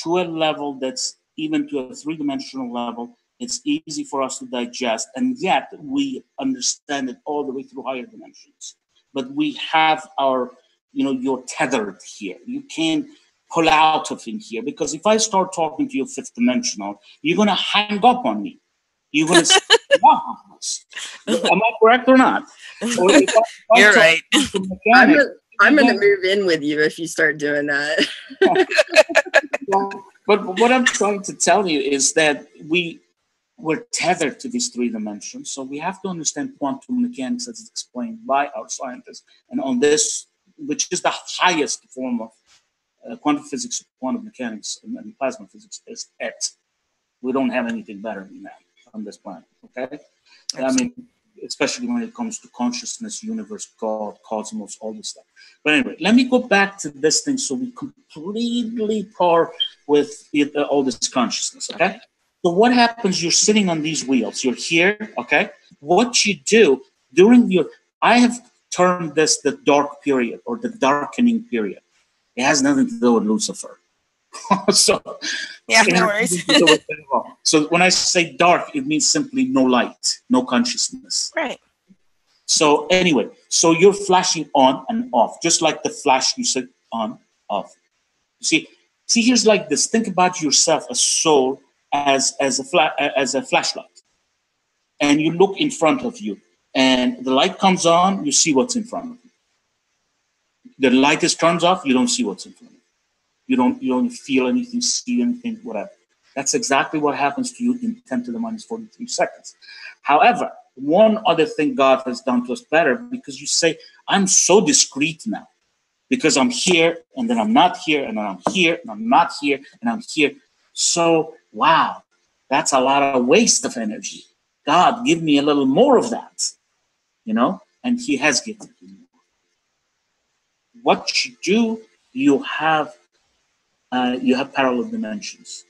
to a level that's even to a three-dimensional level. It's easy for us to digest, and yet we understand it all the way through higher dimensions. But we have our, you know, you're tethered here. You can't pull out of in here because if I start talking to you fifth dimensional, you're gonna hang up on me. You're gonna say, "Wow, Am I correct or not? Or if I- if I You're talk right. to i'm, gonna, I'm gonna move in with you if you start doing that but what I'm trying to tell you is that we we're tethered to these three dimensions. So we have to understand quantum mechanics as explained by our scientists. And on this, which is the highest form of uh, quantum physics, quantum mechanics, and, and, plasma physics, is it. We don't have anything better than that on this planet. Okay, I mean, especially when it comes to consciousness, universe, God, cosmos, all this stuff. But anyway, let me go back to this thing so we completely par with it, uh, all this consciousness. Okay. So what happens? You're sitting on these wheels. You're here. Okay. What you do during your, I have termed this the dark period or the darkening period. It has nothing to do with Lucifer. so yeah, no worries. so when I say dark, it means simply no light, no consciousness. Right. So anyway, so you're flashing on and off, just like the flash you said on off. You See, see, here's like this. Think about yourself, a soul, as as a fla- as a flashlight, and you look in front of you, and the light comes on, you see what's in front of you. The light is turned off, you don't see what's in front of you. You don't you don't feel anything, see anything, whatever. That's exactly what happens to you in 10 to the minus 43 seconds. However, one other thing God has done to us better because you say, I'm so discreet now because I'm here and then I'm not here and then I'm here and I'm not here and I'm here. So, wow, that's a lot of waste of energy. God, give me a little more of that, you know, and He has given you more. What you do, you have uh, you have parallel dimensions.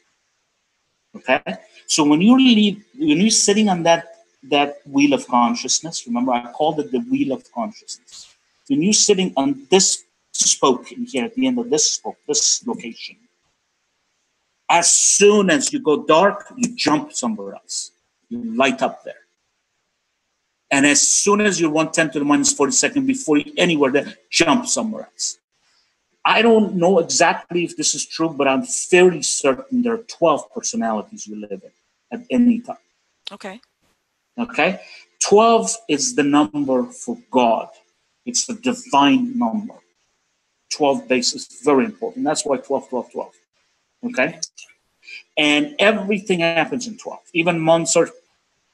Okay, so when you leave, when you're sitting on that that wheel of consciousness, remember I called it the wheel of consciousness. When you're sitting on this spoke in here at the end of this spoke, this location, as soon as you go dark, you jump somewhere else. You light up there. And as soon as you're 110 to the minus 42nd, before anywhere there, jump somewhere else. I don't know exactly if this is true, but I'm fairly certain there are 12 personalities you live in at any time. Okay. Okay. 12 is the number for God, it's the divine number. 12 base is very important. That's why 12, 12, 12. Okay. And everything happens in 12. Even months are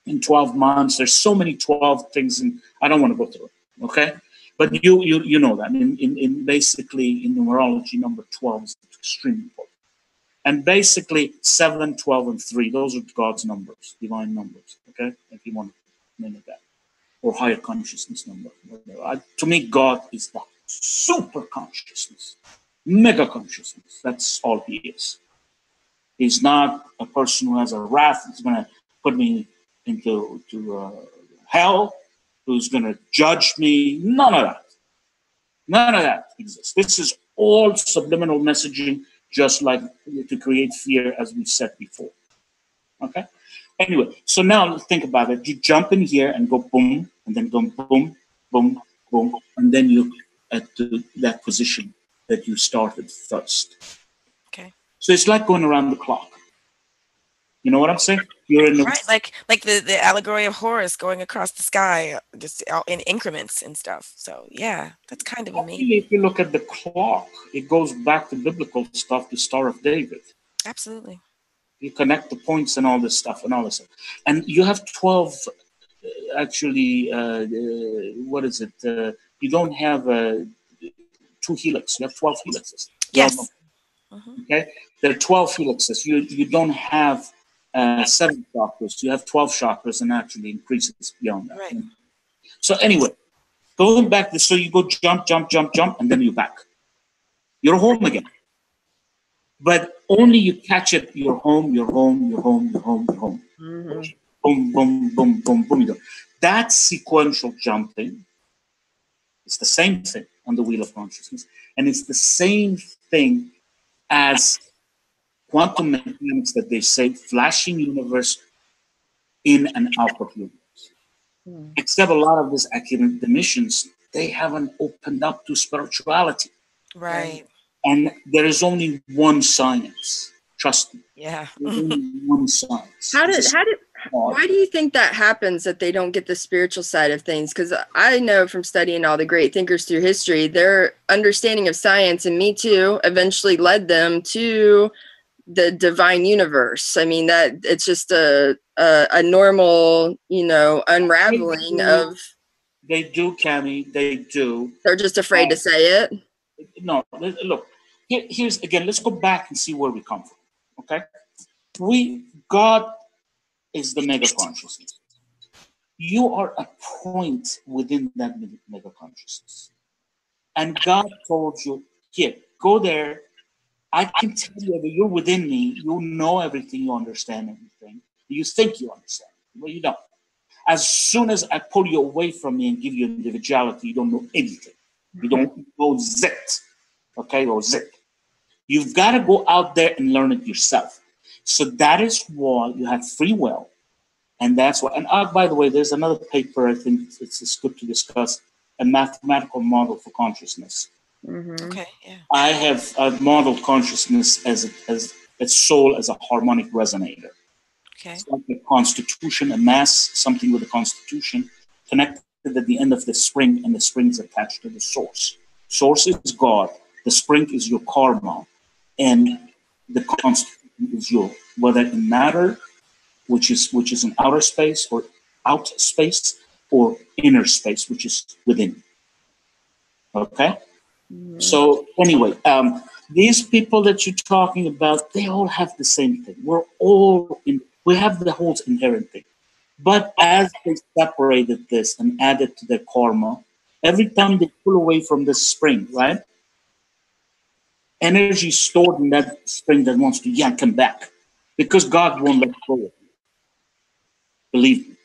in 12 months. There's so many 12 things, and I don't want to go through it. Okay. But you you you know that in, in, in basically in numerology, number 12 is extremely important. And basically 7, 12, and 3, those are God's numbers, divine numbers. Okay? If you want to name it that. Or higher consciousness number. I, to me, God is the super consciousness, mega consciousness. That's all he is. He's not a person who has a wrath that's going to put me into to, uh, hell who's going to judge me. None of that. None of that exists. This is all subliminal messaging, just like to create fear, as we said before. Okay? Anyway, so now think about it. You jump in here and go boom, and then go boom, boom, boom, and then you at that position that you started first. Okay. So it's like going around the clock. You know what I'm saying? You're in the right, like like the the allegory of Horus going across the sky, just out in increments and stuff. So yeah, that's kind of amazing. If you look at the clock, it goes back to biblical stuff, the Star of David. Absolutely. You connect the points and all this stuff and all this stuff, and you have twelve. Uh, actually, uh, uh, what is it? Uh, you don't have uh, two helixes. You have twelve helixes. Yes. Mm-hmm. Okay, there are twelve helixes. You you don't have uh, seven chakras. You have 12 chakras and actually increases beyond that. Right. So anyway, going back, so you go jump, jump, jump, jump, and then you're back. You're home again. But only you catch it, you're home, you're home, you're home, you're home, you're home. Mm-hmm. Boom, boom, boom, boom, boom. You That sequential jumping is the same thing on the wheel of consciousness. And it's the same thing as quantum mechanics that they say flashing universe in and out of universe. Hmm. Except a lot of these academicians, they haven't opened up to spirituality. Right. And there is only one science. Trust me. Yeah. one science. How did how did why do you think that happens that they don't get the spiritual side of things? Because I know from studying all the great thinkers through history, their understanding of science and me too eventually led them to the divine universe. I mean that it's just a a, a normal, you know, unraveling of. They do, Cami. They do. They're just afraid to say it. No, look. Here, here's again. Let's go back and see where we come from. Okay, we God is the mega consciousness. You are a point within that mega consciousness, and God told you, "Here, go there I can tell you that you're within me. You know everything. You understand everything. You think you understand, but you don't. As soon as I pull you away from me and give you individuality, you don't know anything. You don't know zit, okay, or zit. You've got to go out there and learn it yourself. So that is why you have free will, and that's why. And uh, by the way, there's another paper I think it's, it's good to discuss a mathematical model for consciousness Mm-hmm. Okay, yeah. I have I've modeled consciousness as a, as a soul as a harmonic resonator. Okay. It's like a constitution, a mass, something with a constitution connected at the end of the spring, and the spring is attached to the source. Source is God. The spring is your karma, and the constitution is your whether in matter, which is which is in outer space or out space, or inner space, which is within. Okay. So anyway, um, these people that you're talking about, they all have the same thing. We're all in. We have the whole inherent thing, but as they separated this and added to their karma, every time they pull away from the spring, right? Energy stored in that spring that wants to yank them back, because God won't let go of it. Believe me,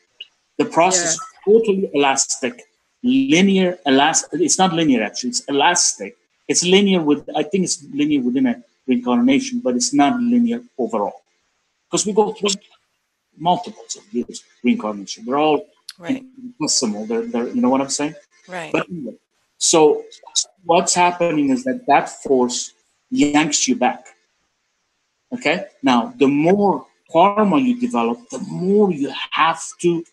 the process yeah. is totally elastic linear elastic it's not linear actually it's elastic. It's linear with i think it's linear within a reincarnation but it's not linear overall. Because we go through multiples of years reincarnation. They're all right. decimal. They're, they're you know what i'm saying? Right. But anyway, so what's happening is that that force yanks you back okay now the more karma you develop the more you have to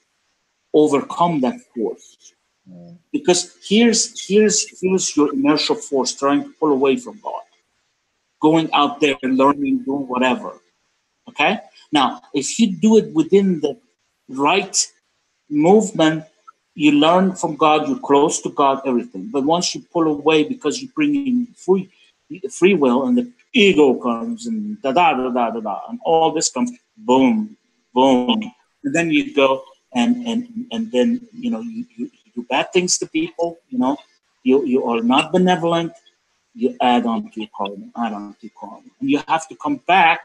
overcome that force because here's here's here's your inertial force trying to pull away from God, going out there and learning, doing whatever. Okay. Now, if you do it within the right movement, you learn from God. You're close to God. Everything. But once you pull away because you bring in free free will and the ego comes and da da da da da da and all this comes boom boom and then you go and and and then you know you, you do bad things to people, you know, you, you are not benevolent, you add on to your karma, add on karma. And you have to come back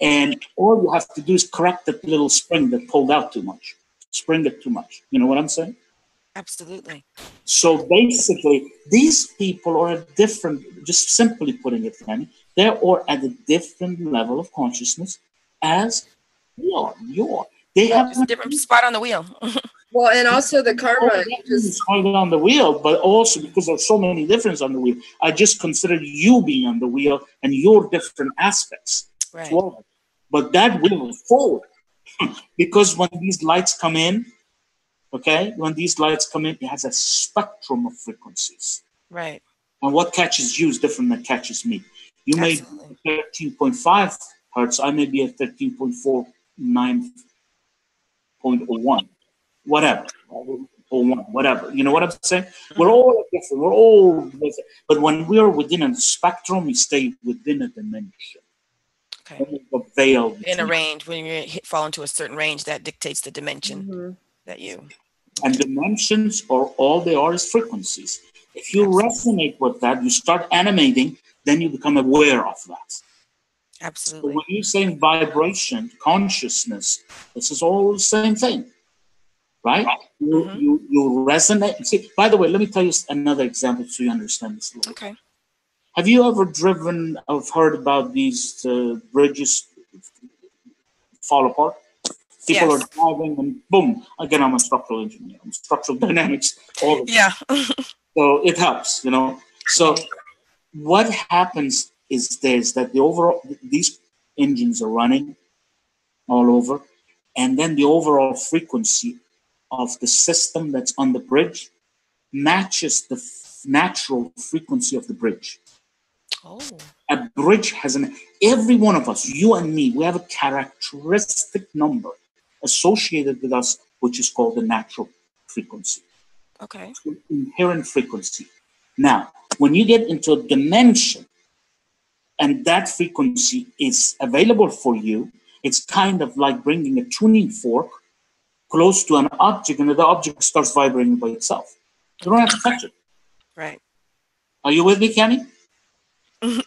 and all you have to do is correct that little spring that pulled out too much, spring it too much. You know what I'm saying? Absolutely. So basically, these people are at different, just simply putting it, Fanny, they're at a different level of consciousness as you are. You are. They have a different spot on the wheel. Well, and also the karma is on the wheel, but also because there's so many differences on the wheel, I just consider you being on the wheel and your different aspects. Right. But that wheel is forward because when these lights come in, okay, when these lights come in, it has a spectrum of frequencies. Right. And what catches you is different than catches me. You Absolutely. may be 13.5 hertz, I may be at 13.49.01 whatever, or whatever. You know what I'm saying? Mm-hmm. We're all different. We're all, different. but when we're within a spectrum, we stay within a dimension. Okay. A veil in a range. When you fall into a certain range, that dictates the dimension mm-hmm. that you. And dimensions are all they are is frequencies. If you Absolutely. resonate with that, you start animating, then you become aware of that. Absolutely. So when you're saying vibration, consciousness, this is all the same thing right? You, mm-hmm. you, you resonate. See, by the way, let me tell you another example so you understand this. Okay. Have you ever driven or heard about these uh, bridges fall apart? People yes. are driving and boom. Again, I'm a structural engineer. I'm structural dynamics. All yeah. so it helps, you know. So what happens is this: that the overall these engines are running all over, and then the overall frequency of the system that's on the bridge matches the f- natural frequency of the bridge. Oh. A bridge has an every one of us, you and me, we have a characteristic number associated with us, which is called the natural frequency, Okay. inherent frequency. Now, when you get into a dimension and that frequency is available for you, it's kind of like bringing a tuning fork close to an object and the object starts vibrating by itself. You don't have to touch it. Right. Are you with me, Kenny?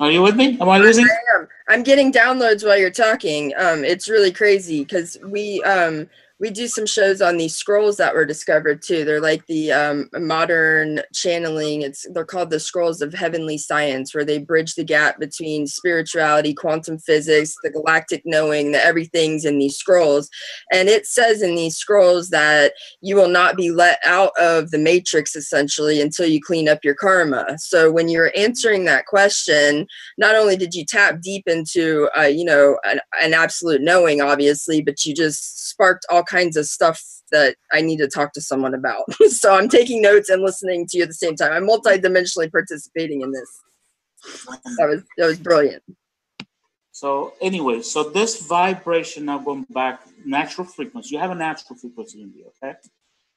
Are you with me? Am I losing? I am. I'm getting downloads while you're talking. Um, it's really crazy because we um, we do some shows on these scrolls that were discovered too. They're like the um, modern channeling. It's they're called the scrolls of heavenly science, where they bridge the gap between spirituality, quantum physics, the galactic knowing, that everything's in these scrolls. And it says in these scrolls that you will not be let out of the matrix essentially until you clean up your karma. So when you're answering that question, not only did you tap deep into uh, you know an, an absolute knowing obviously but you just sparked all kinds of stuff that i need to talk to someone about so i'm taking notes and listening to you at the same time i'm multidimensionally participating in this that was that was brilliant So anyway, so this vibration now going back, natural frequency. You have a natural frequency in you, okay?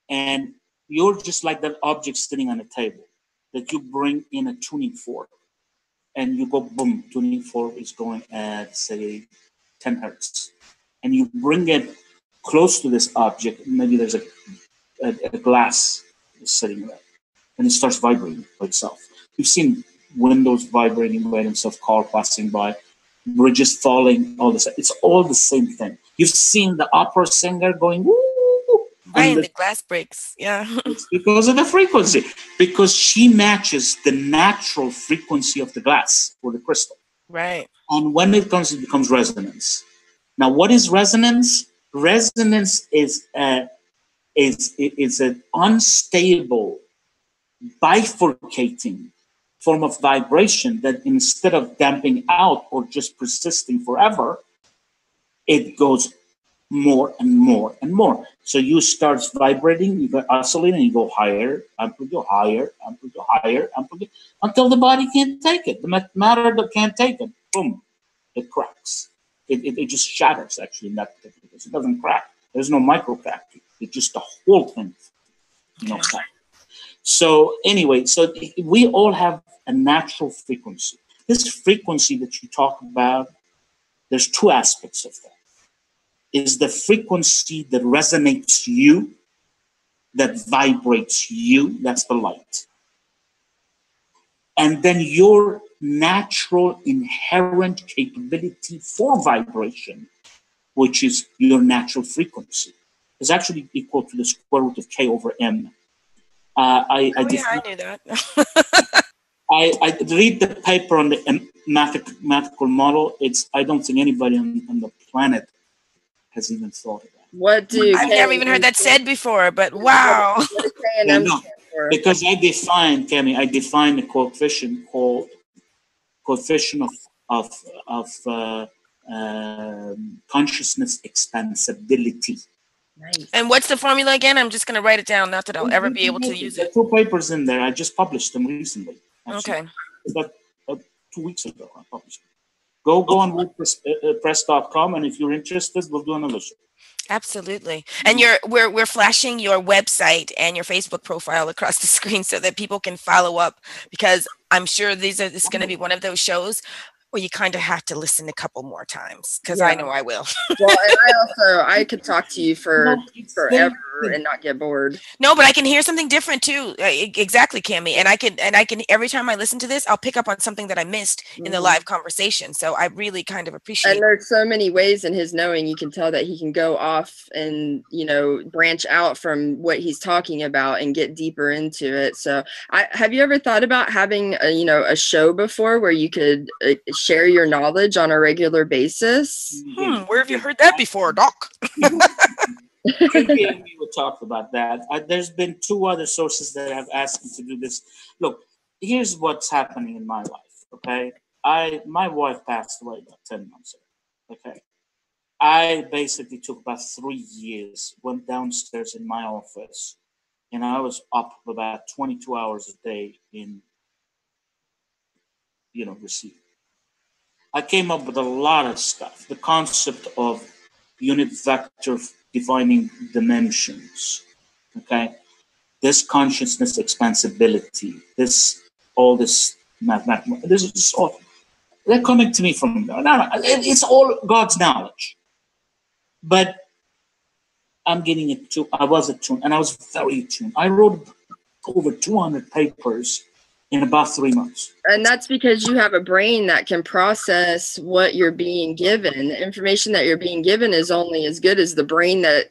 And you're just like that object sitting on a table that you bring in a tuning fork, and you go boom. Tuning fork is going at say 10 hertz, and you bring it close to this object. Maybe there's a, a, a glass sitting there, and it starts vibrating by itself. You've seen windows vibrating by themselves, car passing by bridges falling, all this. It's all the same thing. You've seen the opera singer going woo, Right. the- the glass breaks. Yeah. it's because of the frequency, because she matches the natural frequency of the glass or the crystal. right. And when it comes, it becomes resonance. Now, what is resonance? Resonance is a is is an unstable, bifurcating form of vibration that instead of damping out or just persisting forever, it goes more and more and more. So you start vibrating, you go oscillating, you go higher, amplitude higher, amplitude higher, amplitude, until the body can't take it. The mat- matter that can't take it, boom, it cracks. It, it, it just shatters actually in that particular case. It doesn't crack. There's no micro crack. It's just the whole thing. You know, crack. So anyway, so we all have a natural frequency. This frequency that you talk about, there's two aspects of that. Is the frequency that resonates you, that vibrates you, that's the light. And then your natural inherent capability for vibration, which is your natural frequency, is actually equal to the square root of k over m. Uh, I, I, Oh, yeah, I knew that. I, I read the paper on the mathematical model. It's I don't think anybody on, on the planet has even thought of that. what do I've never even heard that said before, but wow. what No. Because I define, Cami, I define a coefficient called coefficient of of of uh, um, consciousness expansibility. Nice. And what's the formula again? I'm just going to write it down. Not that I'll ever be able to use There it. are two papers in there. I just published them recently. actually. Okay. About, uh, two weeks ago, I published them. Go go on WordPress, uh, uh, press.com, and if you're interested, we'll do another show. Absolutely. And mm-hmm. you're we're we're flashing your website and your Facebook profile across the screen so that people can follow up because I'm sure these are this is going to mm-hmm. be one of those shows where you kind of have to listen a couple more times because I know I will. well, and I also I could talk to you for forever and not get bored. No, but I can hear something different too. Uh, exactly, Cami. And I can and I can every time I listen to this, I'll pick up on something that I missed in the Mhm. live conversation. So I really kind of appreciate And there's so many ways in his knowing you can tell that he can go off and you know branch out from what he's talking about and get deeper into it. So, I have you ever thought about having a you know a show before where you could uh, share your knowledge on a regular basis? Hmm, where have you heard that before, Doc? We would talk about that. Uh, there's been two other sources that have asked me to do this. Look, here's what's happening in my life. Okay, I my wife passed away about ten months ago. Okay, I basically took about three years. Went downstairs in my office, and I was up about 22 hours a day in you know, receive. I came up with a lot of stuff. The concept of unit vector defining dimensions. Okay, this consciousness expansibility, this all this mathematical, this is all they're coming to me from no, no, it's all God's knowledge. But I'm getting it too. I was attuned, and I was very attuned. I wrote over 200 papers in about three months. And that's because you have a brain that can process what you're being given. The information that you're being given is only as good as the brain that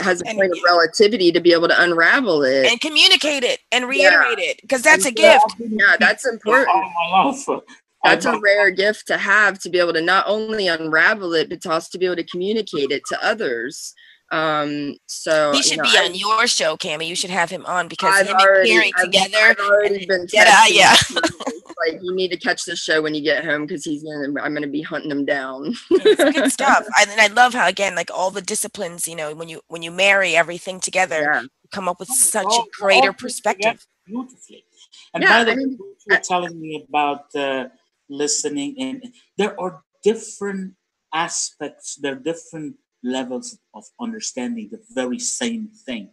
has a and, point of relativity to be able to unravel it and communicate it and reiterate yeah. it because that's and a gift. Yeah, that's important. That's a rare gift to have to be able to not only unravel it, but to also to be able to communicate it to others. Um, so he should you know, be I, on your show, Cami. You should have him on because I've him already, and I've, together. I've already been yeah, yeah. like you need to catch the show when you get home because he's gonna. I'm gonna be hunting him down. it's good stuff. I, and I love how again, like all the disciplines. You know, when you when you marry everything together, yeah. you come up with such all, a greater perspective. Beautifully. And yeah, by the way, you were telling me about uh, listening, and there are different aspects. There are different levels of understanding the very same thing.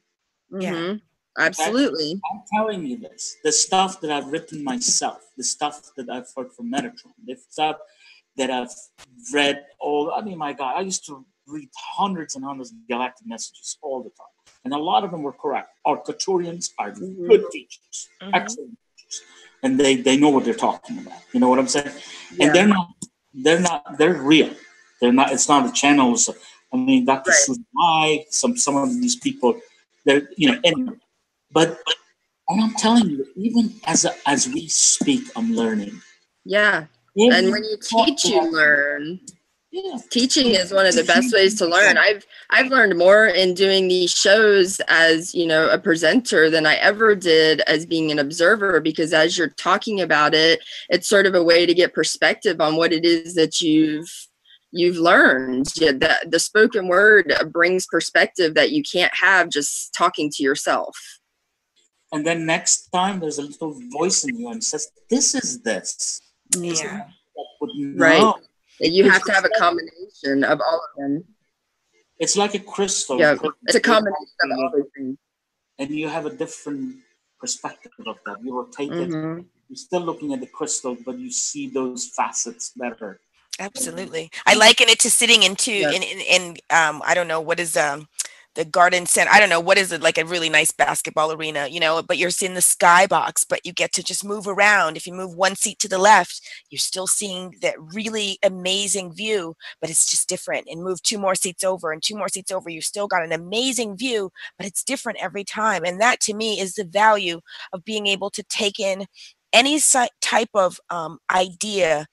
Yeah. Mm-hmm. Absolutely. I'm telling you this. The stuff that I've written myself, the stuff that I've heard from Metatron, the stuff that I've read all I mean, my God, I used to read hundreds and hundreds of galactic messages all the time. And a lot of them were correct. Our Arcturians are mm-hmm. good teachers, mm-hmm. excellent teachers. And they, they know what they're talking about. You know what I'm saying? Yeah. And they're not they're not they're real. They're not it's not the channels I mean, Dr. Right. some some of these people, they're you know, and but and I'm telling you, even as a, as we speak, I'm learning. Yeah, and when you teach, you learn. Yeah. Teaching is one of the best ways to learn. I've I've learned more in doing these shows as you know a presenter than I ever did as being an observer because as you're talking about it, it's sort of a way to get perspective on what it is that you've you've learned yeah, the, the spoken word brings perspective that you can't have just talking to yourself. And then next time there's a little voice in you and says this is this. Yeah. right. you have to have a combination of all of them. It's like a crystal. Yeah it's a combination of all those things. And you have a different perspective of that. You rotate mm-hmm. it you're still looking at the crystal but you see those facets better Absolutely. I liken it to sitting into yes. in, in, in um I don't know what is um the garden center. I don't know what is it like a really nice basketball arena, you know, but you're in the skybox, but you get to just move around. If you move one seat to the left, you're still seeing that really amazing view, but it's just different. And move two more seats over and two more seats over, you've still got an amazing view, but it's different every time. And that to me is the value of being able to take in any type of um, idea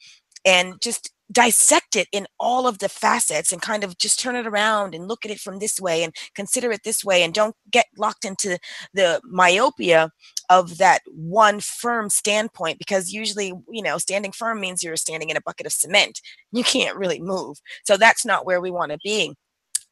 and just dissect it in all of the facets and kind of just turn it around and look at it from this way and consider it this way and don't get locked into the myopia of that one firm standpoint because usually you know standing firm means you're standing in a bucket of cement. You can't really move. So that's not where we want to be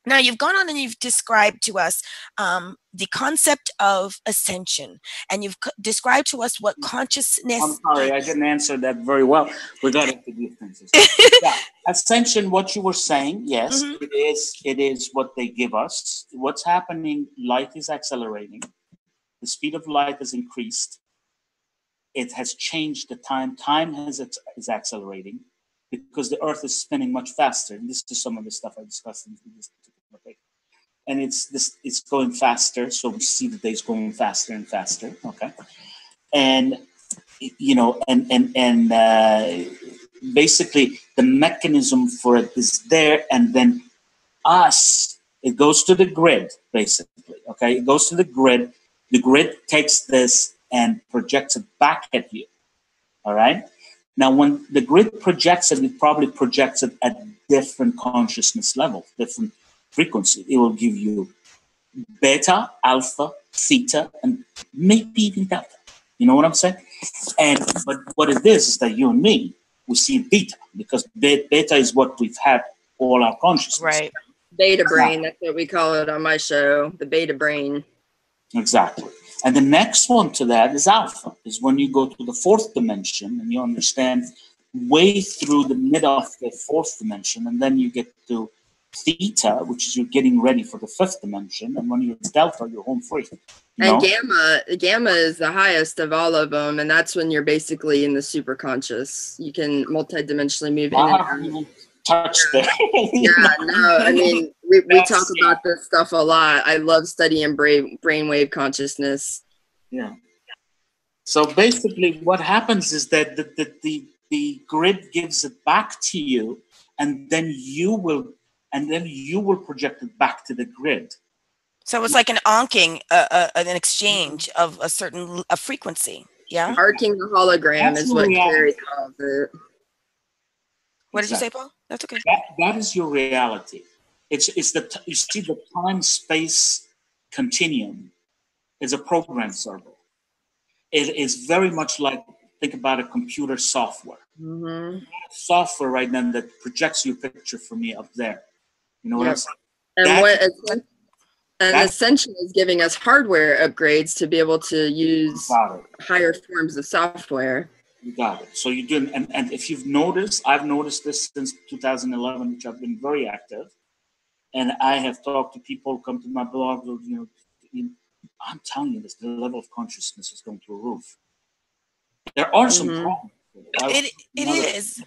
now, you've gone on and you've described to us um, the concept of ascension, and you've described to us what consciousness. I'm sorry, I didn't answer that very well. We got into differences. yeah. Ascension, what you were saying, yes, mm-hmm. it is. It is what they give us. What's happening? Light is accelerating. The speed of light has increased. It has changed the time. Time has is accelerating because the Earth is spinning much faster. And this is some of the stuff I discussed in this and it's this it's going faster so we see the days going faster and faster okay? And you know and and and uh, basically the mechanism for it is there and then us it goes to the grid basically okay? It goes to the grid the grid takes this and projects it back at you all right? Now when the grid projects it it probably projects it at different consciousness level different frequency. It will give you beta, alpha, theta, and maybe even delta. You know what I'm saying? And but what it is is that you and me we see beta because beta is what we've had all our consciousness. Right. Beta brain. That's what we call it on my show. The beta brain. Exactly. And the next one to that is alpha. Is when you go to the fourth dimension and you understand way through the mid of the fourth dimension, and then you get to theta, which is you're getting ready for the fifth dimension, and when you're delta, you're home free. you And know? gamma, gamma is the highest of all of them, and that's when you're basically in the super conscious. You can multidimensionally move in and Wow, out. you touched there. Yeah, no, I mean we, we talk about this stuff a lot. I love studying brain brainwave consciousness. Yeah. So basically, what happens is that the, the, the, the grid gives it back to you, and then you will, and then you will project it back to the grid. So it's like an onking, uh, uh, an exchange of a certain a frequency. Yeah. Arcing the hologram That's is what reality. Gary calls it. What did you say, Paul? That's okay. That, that is your reality. It's, it's the t- you see the time space continuum is a program server. It is very much like think about a computer software. hmm Software right now that projects your picture for me up there. You know what I'm saying? And That- what and that- Ascension is giving us hardware upgrades to be able to use higher forms of software. You got it. So you're doing, and, and if you've noticed, I've noticed this since 2011, which I've been very active. And I have talked to people who come to my blog, you know, you- I'm telling you this, the level of consciousness is going through a roof. There are some Mhm. problems. it. I- It it another- is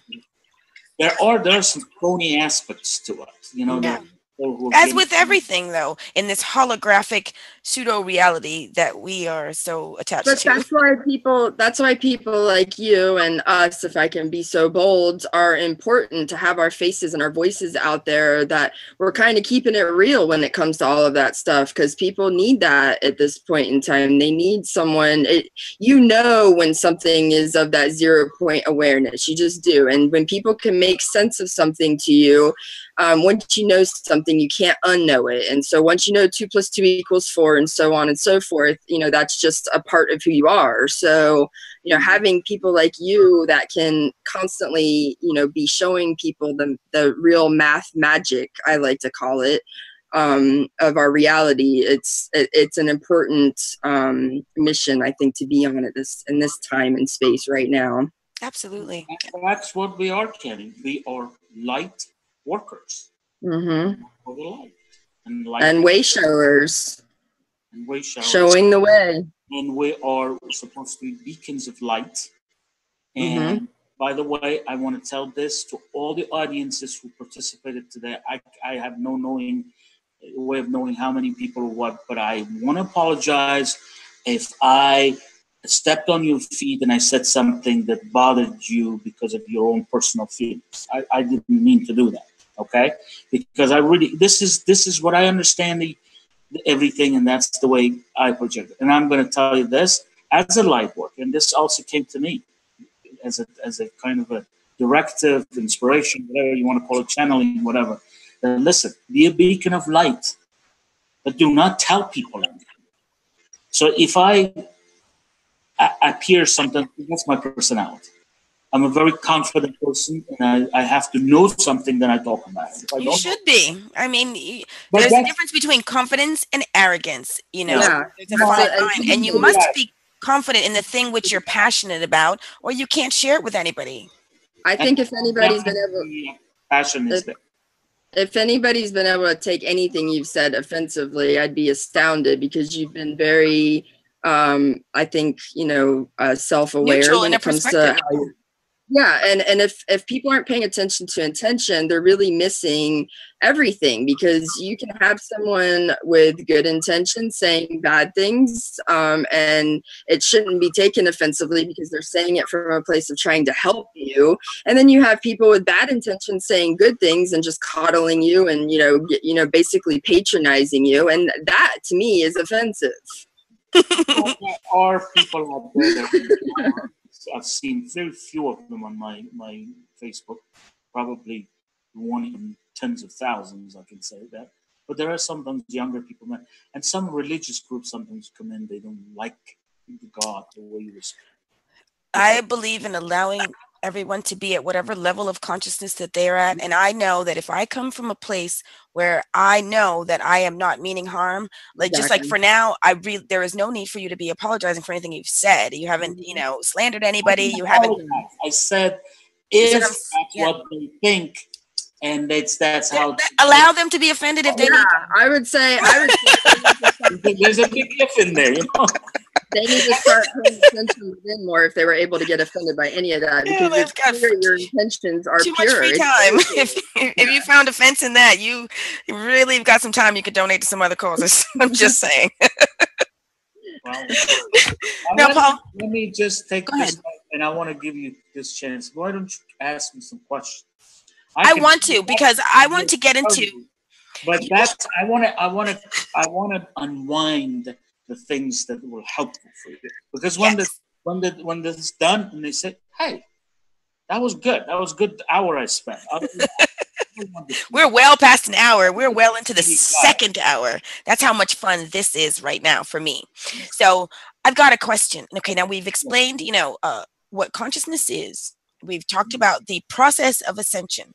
There are there are some phony aspects to it. You know, Yeah. that people who are as with everything though in this holographic pseudo reality that we are so attached But to. that's why people that's why people like you and us, if I can be so bold, are important to have our faces and our voices out there that we're kind of keeping it real when it comes to all of that stuff because people need that at this point in time. They need someone it, you know when something is of that zero point awareness. You just do. And when people can make sense of something to you, um, once you know something, you can't unknow it. And so once you know two plus two equals four and so on and so forth, you know, that's just a part of who you are. So, you know, having people like you that can constantly, you know, be showing people the, the real math magic, I like to call it, um, of our reality. It's, it, it's an important um, mission, I think, to be on at this, in this time and space right now. Absolutely. That's what we are, Kenny. We are light workers mm-hmm. for the light. And light And way showers, way showers. showing the way. and we are supposed to be beacons of light. Mm-hmm. And by the way, I want to tell this to all the audiences who participated today. I, I have no knowing way of knowing how many people or what, but I want to apologize if I stepped on your feet and I said something that bothered you because of your own personal feelings. I, I didn't mean to do that. Okay, because I really this is this is what I understand the everything, and that's the way I project it. And I'm going to tell you this as a light work, and this also came to me as a as a kind of a directive, inspiration, whatever you want to call it, channeling, whatever. Then listen, be a beacon of light, but do not tell people anything. So if I appear something, that's my personality. I'm a very confident person, and I, I have to know something, then I talk about it. I You should be. I mean, But there's a difference between confidence and arrogance. You know, Yeah. there's a fine line, and you must be confident in the thing which you're passionate about, or you can't share it with anybody. I think if anybody's been able, passion is there. if anybody's been able to take anything you've said offensively, I'd be astounded because you've been very, um, I think, you know, uh, self-aware Neutral when it comes to how you yeah and and if if people aren't paying attention to intention they're really missing everything because you can have someone with good intention saying bad things um, and it shouldn't be taken offensively because they're saying it from a place of trying to help you. And then you have people with bad intentions saying good things and just coddling you and you know you know basically patronizing you and that to me is offensive. There are people out there I've seen very few of them on my, my Facebook, probably one in tens of thousands, I can say that. But there are sometimes younger people, and some religious groups sometimes come in, they don't like the God the way you was. I believe in allowing everyone to be at whatever level of consciousness that they're at. And I know that if I come from a place where I know that I am not meaning harm, like just like for now, I really there is no need for you to be apologizing for anything you've said. You haven't, you mm-hmm. know, slandered anybody. You haven't I said if what I'm- that's yeah. what they think, and it's that's how Allow them to be offended if they Yeah, I would say I would say there's a big if in there, you know. They need to start paying attention within more if they were able to get offended by any of that because they've it's got clear your intentions are too much pure. free time. crazy. If, if you found offense in that, you you really have got some time you could donate to some other causes. I'm just saying. Well, Now, let, Paul- let me just take this, and I want to give you this chance. Why don't you ask me some questions? I can- want to because I want to get into But that's I want to I want to I want to unwind the things that will help you for you because when Yes. the when the when this is done and they say, hey, that was good. That was a good hour I spent. We're well past an hour. We're well into the second hour. That's how much fun this is right now for me. So I've got a question. Okay, now we've explained, you know, uh, what consciousness is. We've talked about the process of ascension.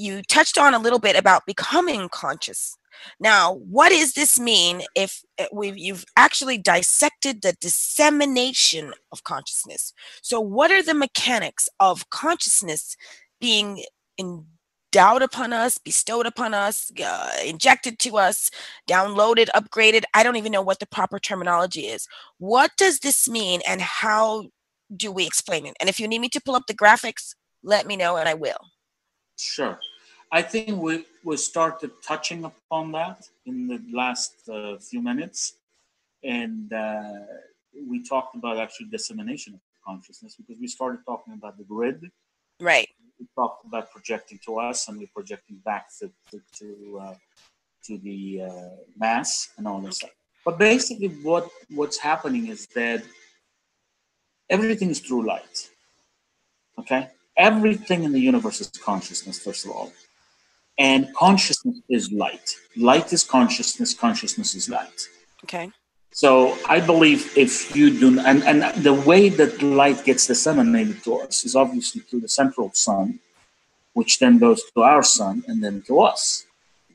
You touched on a little bit about becoming conscious. Now, what does this mean if uh, we've you've actually dissected the dissemination of consciousness? So, what are the mechanics of consciousness being endowed upon us, bestowed upon us, uh, injected to us, downloaded, upgraded. I don't even know what the proper terminology is. What does this mean and how do we explain it? And if you need me to pull up the graphics, let me know and I will. Sure. I think we, we started touching upon that in the last uh, few minutes. And uh, we talked about actually dissemination of consciousness because we started talking about the grid. Right. We talked about projecting to us and we're projecting back to, to, to, uh, to the uh, mass and all this stuff. But basically, what, what's happening is that everything is through light. Okay? Everything in the universe is consciousness, first of all. And consciousness is light. Light is consciousness, consciousness is light. Okay. So I believe if you do, and, and the way that light gets disseminated to us is obviously through the central sun, which then goes to our sun and then to us.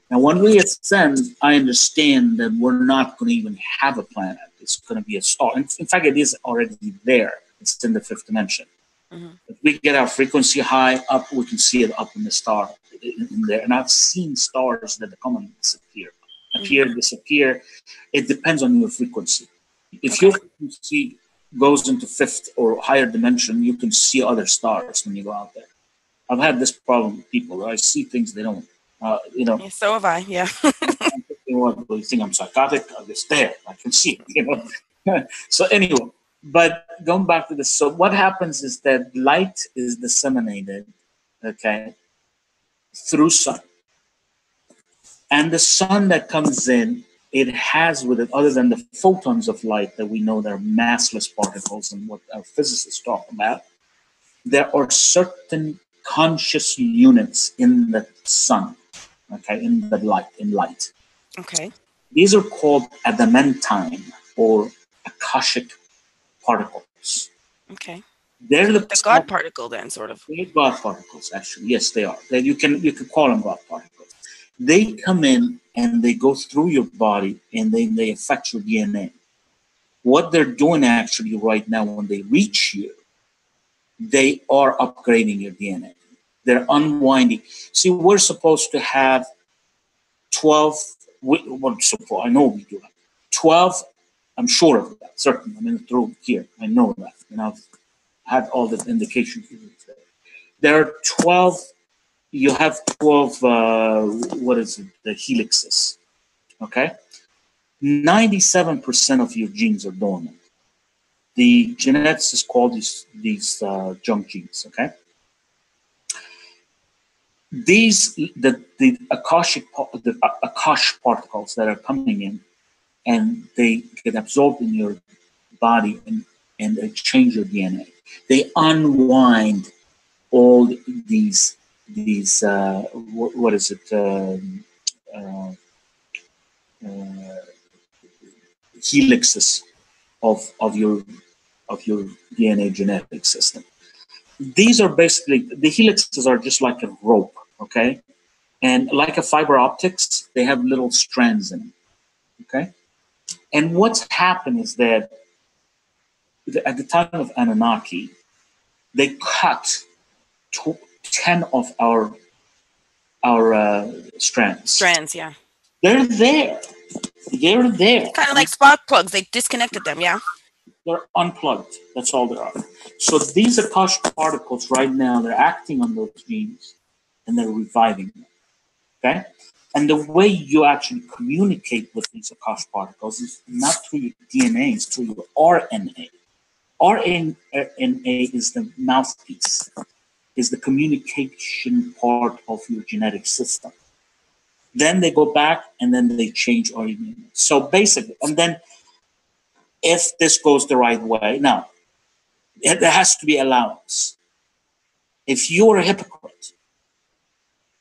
Now, when we ascend, I understand that we're not going to even have a planet. It's going to be a star. In, in fact, it is already there. It's in the fifth dimension. Mhm. If we get our frequency high up, we can see it up in the star in, there. And I've seen stars that come and disappear, appear, disappear. It depends on your frequency. If your frequency goes into fifth or higher dimension, you can see other stars when you go out there. I've had this problem with people. I see things they don't. Uh, you know, Yeah, so have I. Yeah. you know what, think I'm psychotic? I'm just there. I can see it, you know. so anyway, but going back to this, so what happens is that light is disseminated, okay, through sun. And the sun that comes in, it has with it, other than the photons of light that we know they're massless particles and what our physicists talk about, there are certain conscious units in the sun, okay, in the light, in light. Okay. These are called adamantine or akashic particles. Okay. They're the, The God particle, then, sort of. They're God particles, actually. Yes, they are. They, you can you can call them God particles. They come in and they go through your body and then they affect your DNA. What they're doing actually right now when they reach you, they are upgrading your DNA. They're unwinding. See, we're supposed to have 12, we, well, I know we do have 12, I'm sure of that, certain. I'm in through here. I know that. And I've had all the indications. There are 12, you have 12, uh, what is it, the helixes, okay? 97% of your genes are dormant. The geneticists call these, these uh, junk genes, okay? These, the, the Akashic, the Akash particles that are coming in, and they get absorbed in your body and, and they change your DNA. They unwind all these these uh, what, what is it um, uh, uh, helixes of of your of your DNA genetic system. These are basically the helixes are just like a rope, okay, and like a fiber optics, they have little strands in them, okay. And what's happened is that at the time of Anunnaki, they cut tw- 10 of our our uh, strands. Strands, yeah. They're there. They're there. Kind of like spark plugs. They disconnected them, yeah. They're unplugged. That's all they are. So these Akash particles right now, they're acting on those genes and they're reviving them. Okay? And the way you actually communicate with these Akash particles is not through your DNA, it's through your RNA. RNA is the mouthpiece, is the communication part of your genetic system. Then they go back and then they change RNA. So basically, and then if this goes the right way, now there has to be allowance. If you're a hypocrite,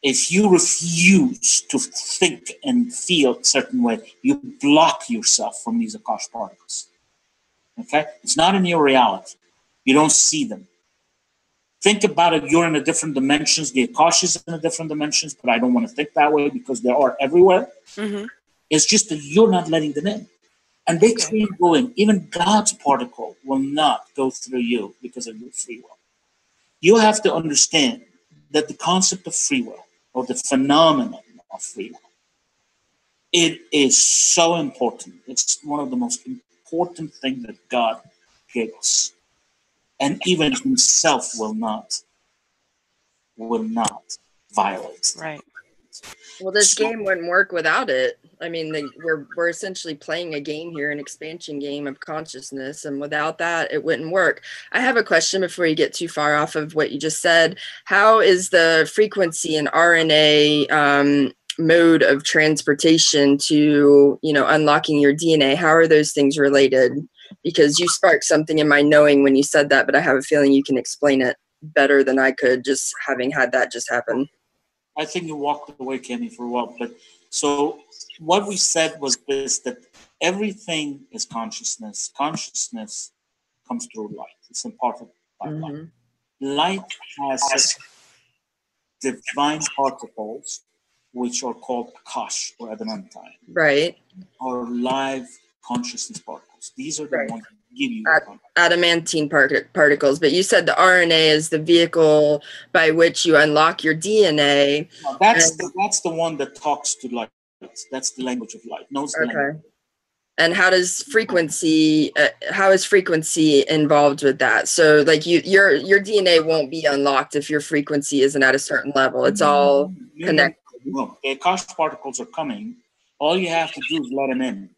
if you refuse to think and feel a certain way, you block yourself from these Akash particles. Okay? It's not in your reality. You don't see them. Think about it. You're in a different dimensions. The Akash is in a different dimensions, but I don't want to think that way because they are everywhere. Mm-hmm. It's just that you're not letting them in. And they keep going. Even God's particle will not go through you because of your free will. You have to understand that the concept of free will or the phenomenon of freedom. it is so important. It's one of the most important things that God gave us. And even himself will not, will not violate. Right. Well, this So- game wouldn't work without it. I mean, the, we're we're essentially playing a game here, an expansion game of consciousness, and without that, it wouldn't work. I have a question before you get too far off of what you just said. How is the frequency and RNA um, mode of transportation to you know unlocking your DNA? How are those things related? Because you sparked something in my knowing when you said that, but I have a feeling you can explain it better than I could just having had that just happen. I think you walked away, Kenny, for a while. But so what we said was this that everything is consciousness. Consciousness comes through light. It's a part of by light. Mhm. Light has divine particles, which are called Akash or adamantine, Right. or live consciousness particles. These are the Right. ones that give you con- adamantine part- particles, but you said the RNA is the vehicle by which you unlock your DNA. Now, that's and- the, that's the one that talks to light. That's the language of light. Knows the language. Okay. And how does frequency? Uh, how is frequency involved with that? So, like you, your your DNA won't be unlocked if your frequency isn't at a certain level. It's all You connected. No, the Akash particles are coming. All you have to do is let them in.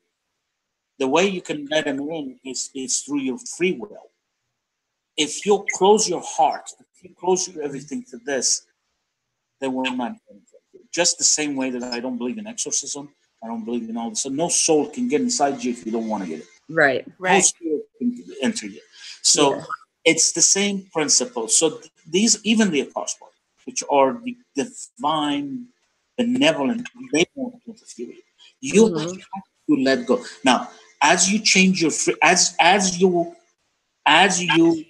The way you can let them in is, is through your free will. If you close your heart, if you close your everything to this, they will not enter. Just the same way that I don't believe in exorcism, I don't believe in all this. So no soul can get inside you if you don't want to get it. right. Right. No Right. spirit can enter you. So Yeah. it's the same principle. So these, even the apostles, which are the divine, benevolent, they won't interfere. with You You Mhm. have to let go. Now, as you change your free, as as you as you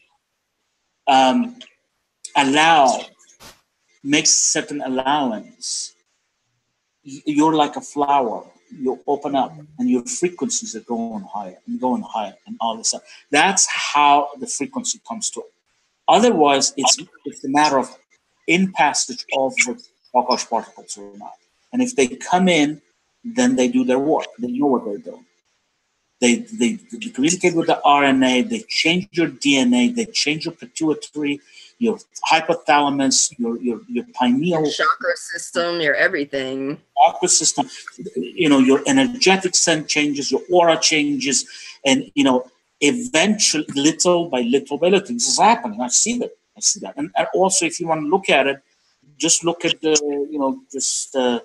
um, allow, make certain allowance, y- you're like a flower. You open up, and your frequencies are going higher and going higher, and all this stuff. That's how the frequency comes to it. Otherwise, it's it's a matter of in passage of the Akash particles or not. And if they come in, then they do their work. They know what they're doing. They, they, they communicate with the RNA, they change your DNA, they change your pituitary, your hypothalamus, your, your, your pineal Chakra system, your everything. Chakra system, you know, your energetic sense changes, your aura changes, and you know, eventually, little by little by little, this is happening. I see that. I see that. And, and also, if you want to look at it, just look at the, you know, just uh,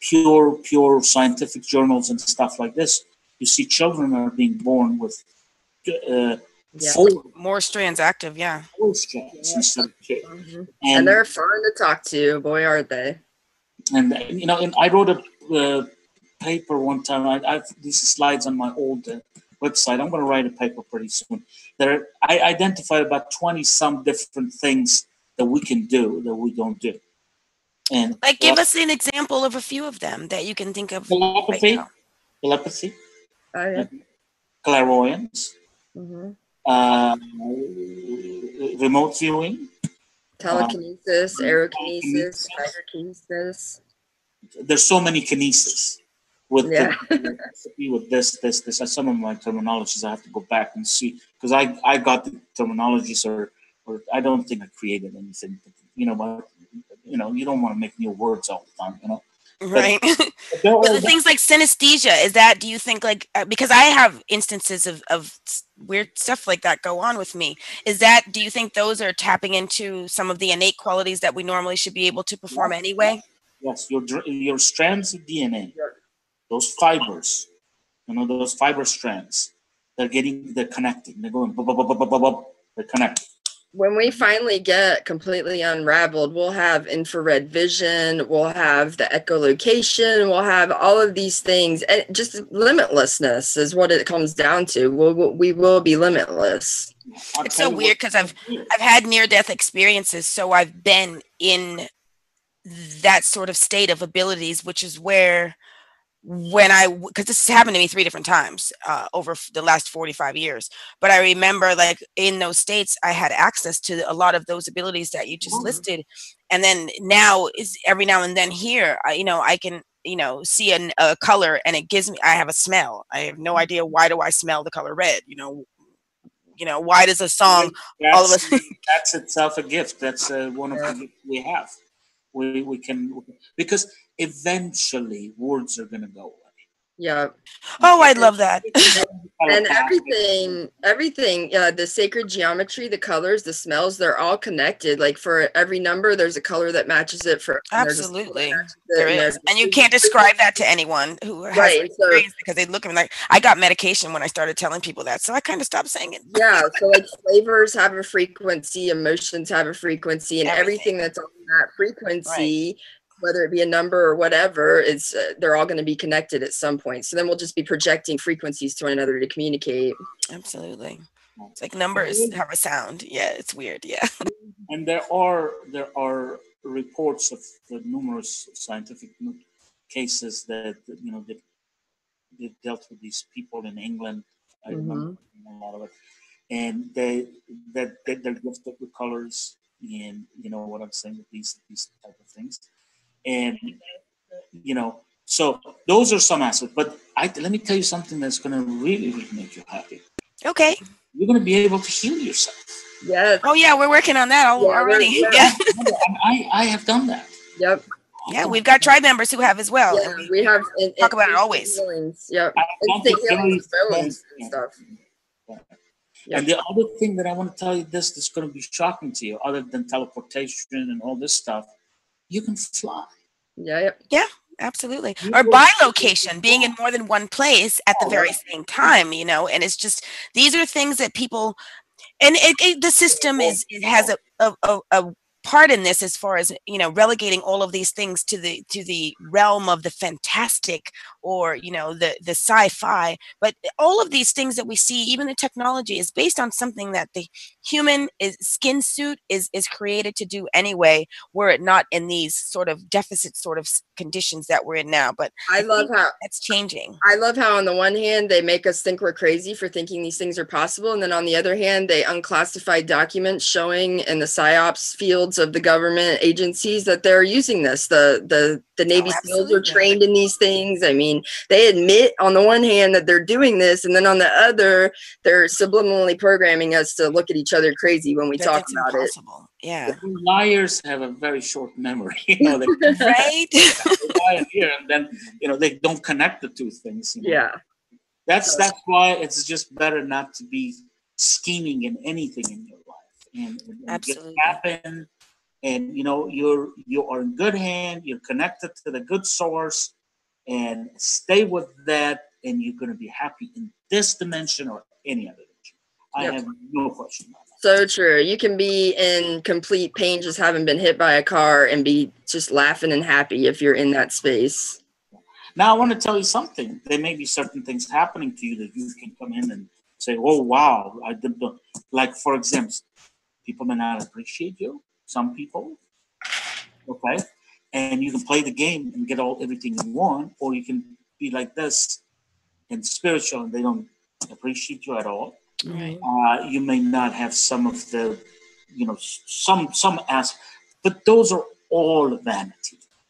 pure, pure scientific journals and stuff like this. You see, children are being born with uh, Yeah. four, More strands active, yeah. four strands instead of two. Mhm. And, And they're fun to talk to. Boy, aren't they? And you know, and I wrote a uh, paper one time. I, I have these slides on my old uh, website. I'm going to write a paper pretty soon. There, I identified about twenty some different things that we can do that we don't do. And Like, give us an example of a few of them that you can think of right telepathy, now. telepathy, Oh, yeah. clairvoyance, Mhm. uh, remote viewing, Telekinesis, aerokinesis, hydrokinesis. There's so many kinesis with Yeah. the, with this, this, this. Some of my terminologies I have to go back and see because I, I got the terminologies or, or I don't think I created anything. But, you know, but, you know, you don't want to make new words all the time. You know, Right. But the things like synesthesia is that do you think like uh, because i have instances of, of weird stuff like that go on with me is that do you think those are tapping into some of the innate qualities that we normally should be able to perform anyway Yes, your your strands of DNA, those fibers, you know, those fiber strands, they're getting, they're connecting. They're going, they're connecting. When we finally get completely unraveled, we'll have infrared vision, we'll have the echolocation, we'll have all of these things, and just limitlessness is what it comes down to. We'll, we'll- be limitless. It's so weird 'cause I've- i've had near death experiences so i've been in that sort of state of abilities which is where when I, because this has happened to me three different times uh, over the last 45 years, but I remember like in those states, I had access to a lot of those abilities that you just Mhm. listed. And then now is every now and then here, I, you know, I can, you know, see an, a color and it gives me, I have a smell. I have no idea why do I smell the color red? You know, you know, why does a song all of That's, us that's itself a gift. That's uh, one of the gifts we have. We, we can, because eventually words are going to go away. Yeah. Oh, I love that. and everything everything uh, the sacred geometry the colors the smells they're all connected like for every number there's a color that matches it for and there's a color that Absolutely. matches it, There and And you can't describe that to anyone who has Right, right, so- because they look at me like I got medication when I started telling people that. So I kind of stopped saying it. yeah so like flavors have a frequency emotions have a frequency and Everything. everything, that's on that frequency whether it be a number or whatever is uh, they're all going to be connected at some point so then we'll just be projecting frequencies to one another to communicate Absolutely. It's like numbers have a sound. Yeah, it's weird. Yeah. and there are there are reports of the numerous scientific cases that that, you know that they dealt with these people in England. I remember a lot of it, and they that they, they're gifted with colors and you know what I'm saying with these these type of things, and you know so those are some aspects. But I let me tell you something that's going to really really make you happy. Okay. You're going to be able to heal yourself. yes Oh yeah, we're working on that al- Yeah, already. we're- Yeah. I I have done that. yep Yeah, we've got tribe members who have as well. yeah and we have in, talk about it always. healings. yep I've gone instant to healing very- bones and stuff Yep. And the other thing that I want to tell you this that's going to be shocking to you, other than teleportation and all this stuff, you can fly. Yeah yeah, Absolutely. You Or by location being in more than one place at the Oh, very same time, you know, and it's just these are things that people and it, it, the system is it has a, a, a, a part in this as far as you know relegating all of these things to the to the realm of the fantastic or you know the the sci-fi but all of these things that we see even the technology is based on something that the human is skin suit is is created to do anyway were it not in these sort of deficit sort of conditions that we're in now but i love how that's changing I love how, on the one hand, they make us think we're crazy for thinking these things are possible. And then on the other hand, they unclassified documents showing in the PSYOPs fields of the government agencies that they're using this. The, the, the oh, Navy SEALs are trained in these things. I mean, they admit on the one hand that they're doing this. And then on the other, they're subliminally programming us to look at each other crazy when we that talk that's about it. impossible yeah Liars have a very short memory. You know, they, right they lie here and then you know they don't connect the two things. you know. Yeah. That's that's why it's just better not to be scheming in anything in your life. And, and and just Absolutely. happen and you know you're you are in good hand, you're connected to the good source and stay with that and you're gonna be happy in this dimension or any other dimension. I Yep. have no question about that. So true. You can be in complete pain just having been hit by a car and be just laughing and happy if you're in that space. Now I want to tell you something. There may be certain things happening to you that you can come in and say, "Oh wow, I did the like." For example, people may not appreciate you. Some people, okay, and you can play the game and get all everything you want, or you can be like this and spiritual, and they don't appreciate you at all. right Uh, you may not have some of the you know, some some ask, but those are all vanity.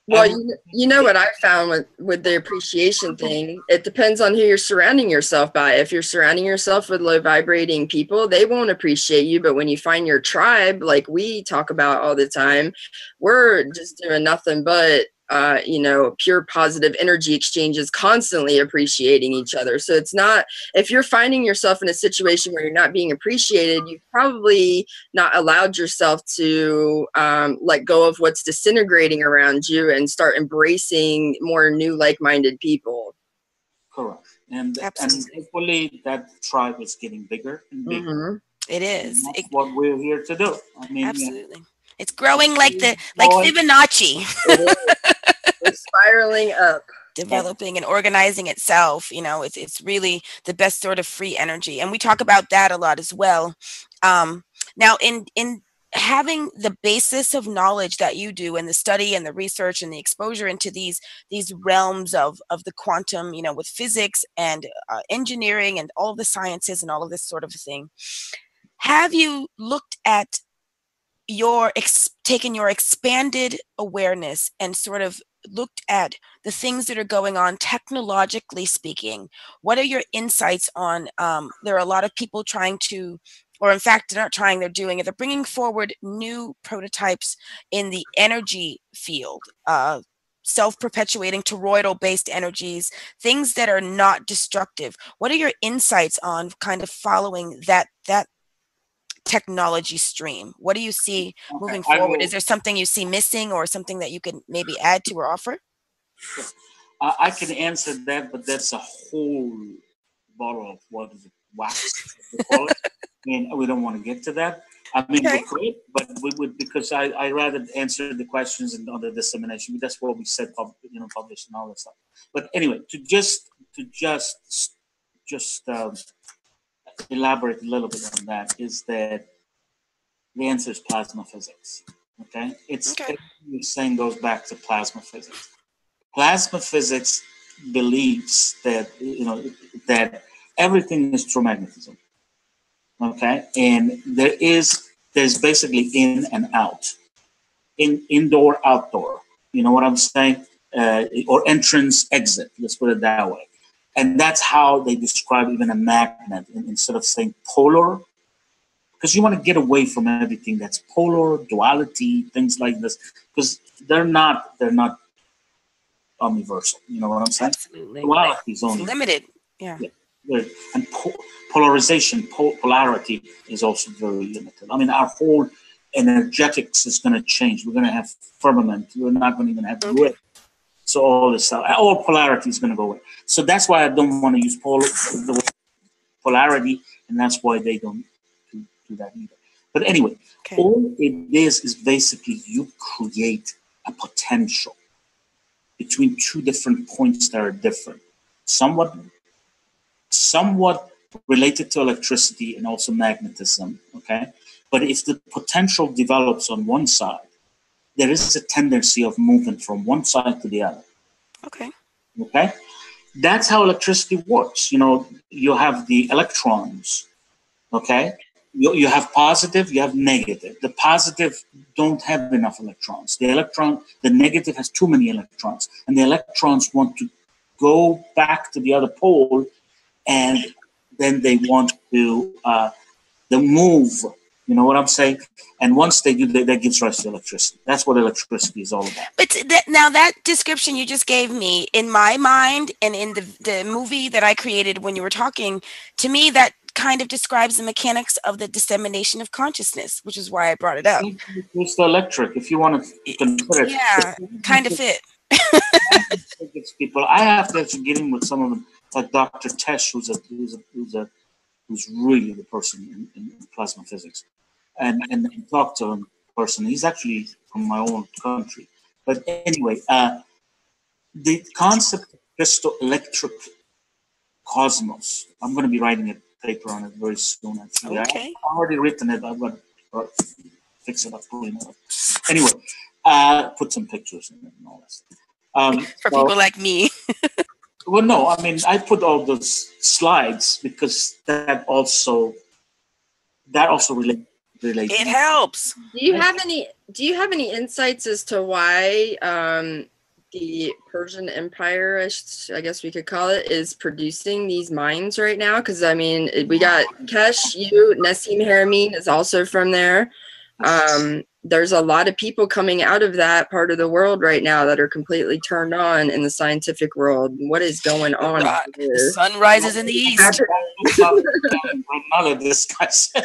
Well, you, you know what I found with, with the appreciation thing, it depends on who you're surrounding yourself by. If you're surrounding yourself with low vibrating people, they won't appreciate you. But when you find your tribe, like we talk about all the time, we're just doing nothing but uh, you know, pure positive energy exchanges, constantly appreciating each other. So it's not, if you're finding yourself in a situation where you're not being appreciated, you've probably not allowed yourself to um, let go of what's disintegrating around you and start embracing more new like minded people. Correct. And, and hopefully that tribe is getting bigger and bigger. Mm-hmm. It is. That's it, what we're here to do. I mean, absolutely. Yeah. It's growing like the like Fibonacci. Spiraling up. Developing and organizing itself. You know, it's it's really the best sort of free energy. And we talk about that a lot as well. Um, now in in having the basis of knowledge that you do and the study and the research and the exposure into these these realms of of the quantum you know with physics and uh, engineering and all the sciences and all of this sort of thing have you looked at your ex- taken your expanded awareness and sort of looked at the things that are going on technologically speaking what are your insights on um, there are a lot of people trying to or in fact they're not trying they're doing it. They're bringing forward new prototypes in the energy field uh, self-perpetuating toroidal based energies things that are not destructive. What are your insights on kind of following that that technology stream? What do you see moving okay, forward? Will, Is there something you see missing or something that you can maybe add to or offer? Uh, I can answer that, but that's a whole bottle of what is it, wax? and we don't want to get to that. I mean, okay. we could, but we would because I I rather answer the questions and on the dissemination. That's what we said, you know, published and all that stuff. But anyway, to just to just just um, elaborate a little bit on that is that the answer is plasma physics. Okay, it's okay. saying goes back to plasma physics. Plasma physics believes that you know that everything is through magnetism. Okay, and there is there's basically in and out, in indoor outdoor. You know what I'm saying? Uh, or entrance exit. Let's put it that way. And that's how they describe even a magnet instead of saying polar, because you want to get away from everything that's polar, duality, things like this, because they're not they're not omniversal. You know what I'm saying? Absolutely. Duality is only limited. Yeah. yeah. And po- polarization, po- polarity is also very limited. I mean, our whole energetics is going to change. We're going to have firmament. We're not going to even have okay. grid. So all this stuff, all polarity is going to go away. So that's why I don't want to use pol- the polarity, and that's why they don't do, do that either. But anyway, okay. all it is is basically you create a potential between two different points that are different, somewhat, somewhat related to electricity and also magnetism. Okay, but if the potential develops on one side there is a tendency of movement from one side to the other. Okay. Okay. That's how electricity works. You know, you have the electrons. Okay. You, you have positive, you have negative. The positive don't have enough electrons. The electron, the negative has too many electrons, and the electrons want to go back to the other pole, and then they want to uh, the move you know what I'm saying? And once they do, that, that gives rise to electricity. That's what electricity is all about. But now that description you just gave me, in my mind and in the, the movie that I created when you were talking, to me, that kind of describes the mechanics of the dissemination of consciousness, which is why I brought it up. It's the electric, if you want to consider it. Yeah, kind of fit. people. I have to actually get in with some of them, like Dr. Keshe, who's a who's a who's a who's really the person in, in plasma physics and, and talk to him personally. He's actually from my own country. But anyway, uh, the concept of crystal electric cosmos, I'm going to be writing a paper on it very soon. Actually, okay. I've already written it. I've got to fix it up. Anyway, uh, put some pictures in it and all that. Um, For well, people like me. well, no, I mean, I put all those slides because that also that also relates related. It helps. Do you have any do you have any insights as to why um the Persian Empire, I, guess we could call it, is producing these mines right now? Because I mean, we got Keshe, you, Nassim Haramein is also from there. Um, there's a lot of people coming out of that part of the world right now that are completely turned on in the scientific world. What is going on The sun rises in the east. Another discussion.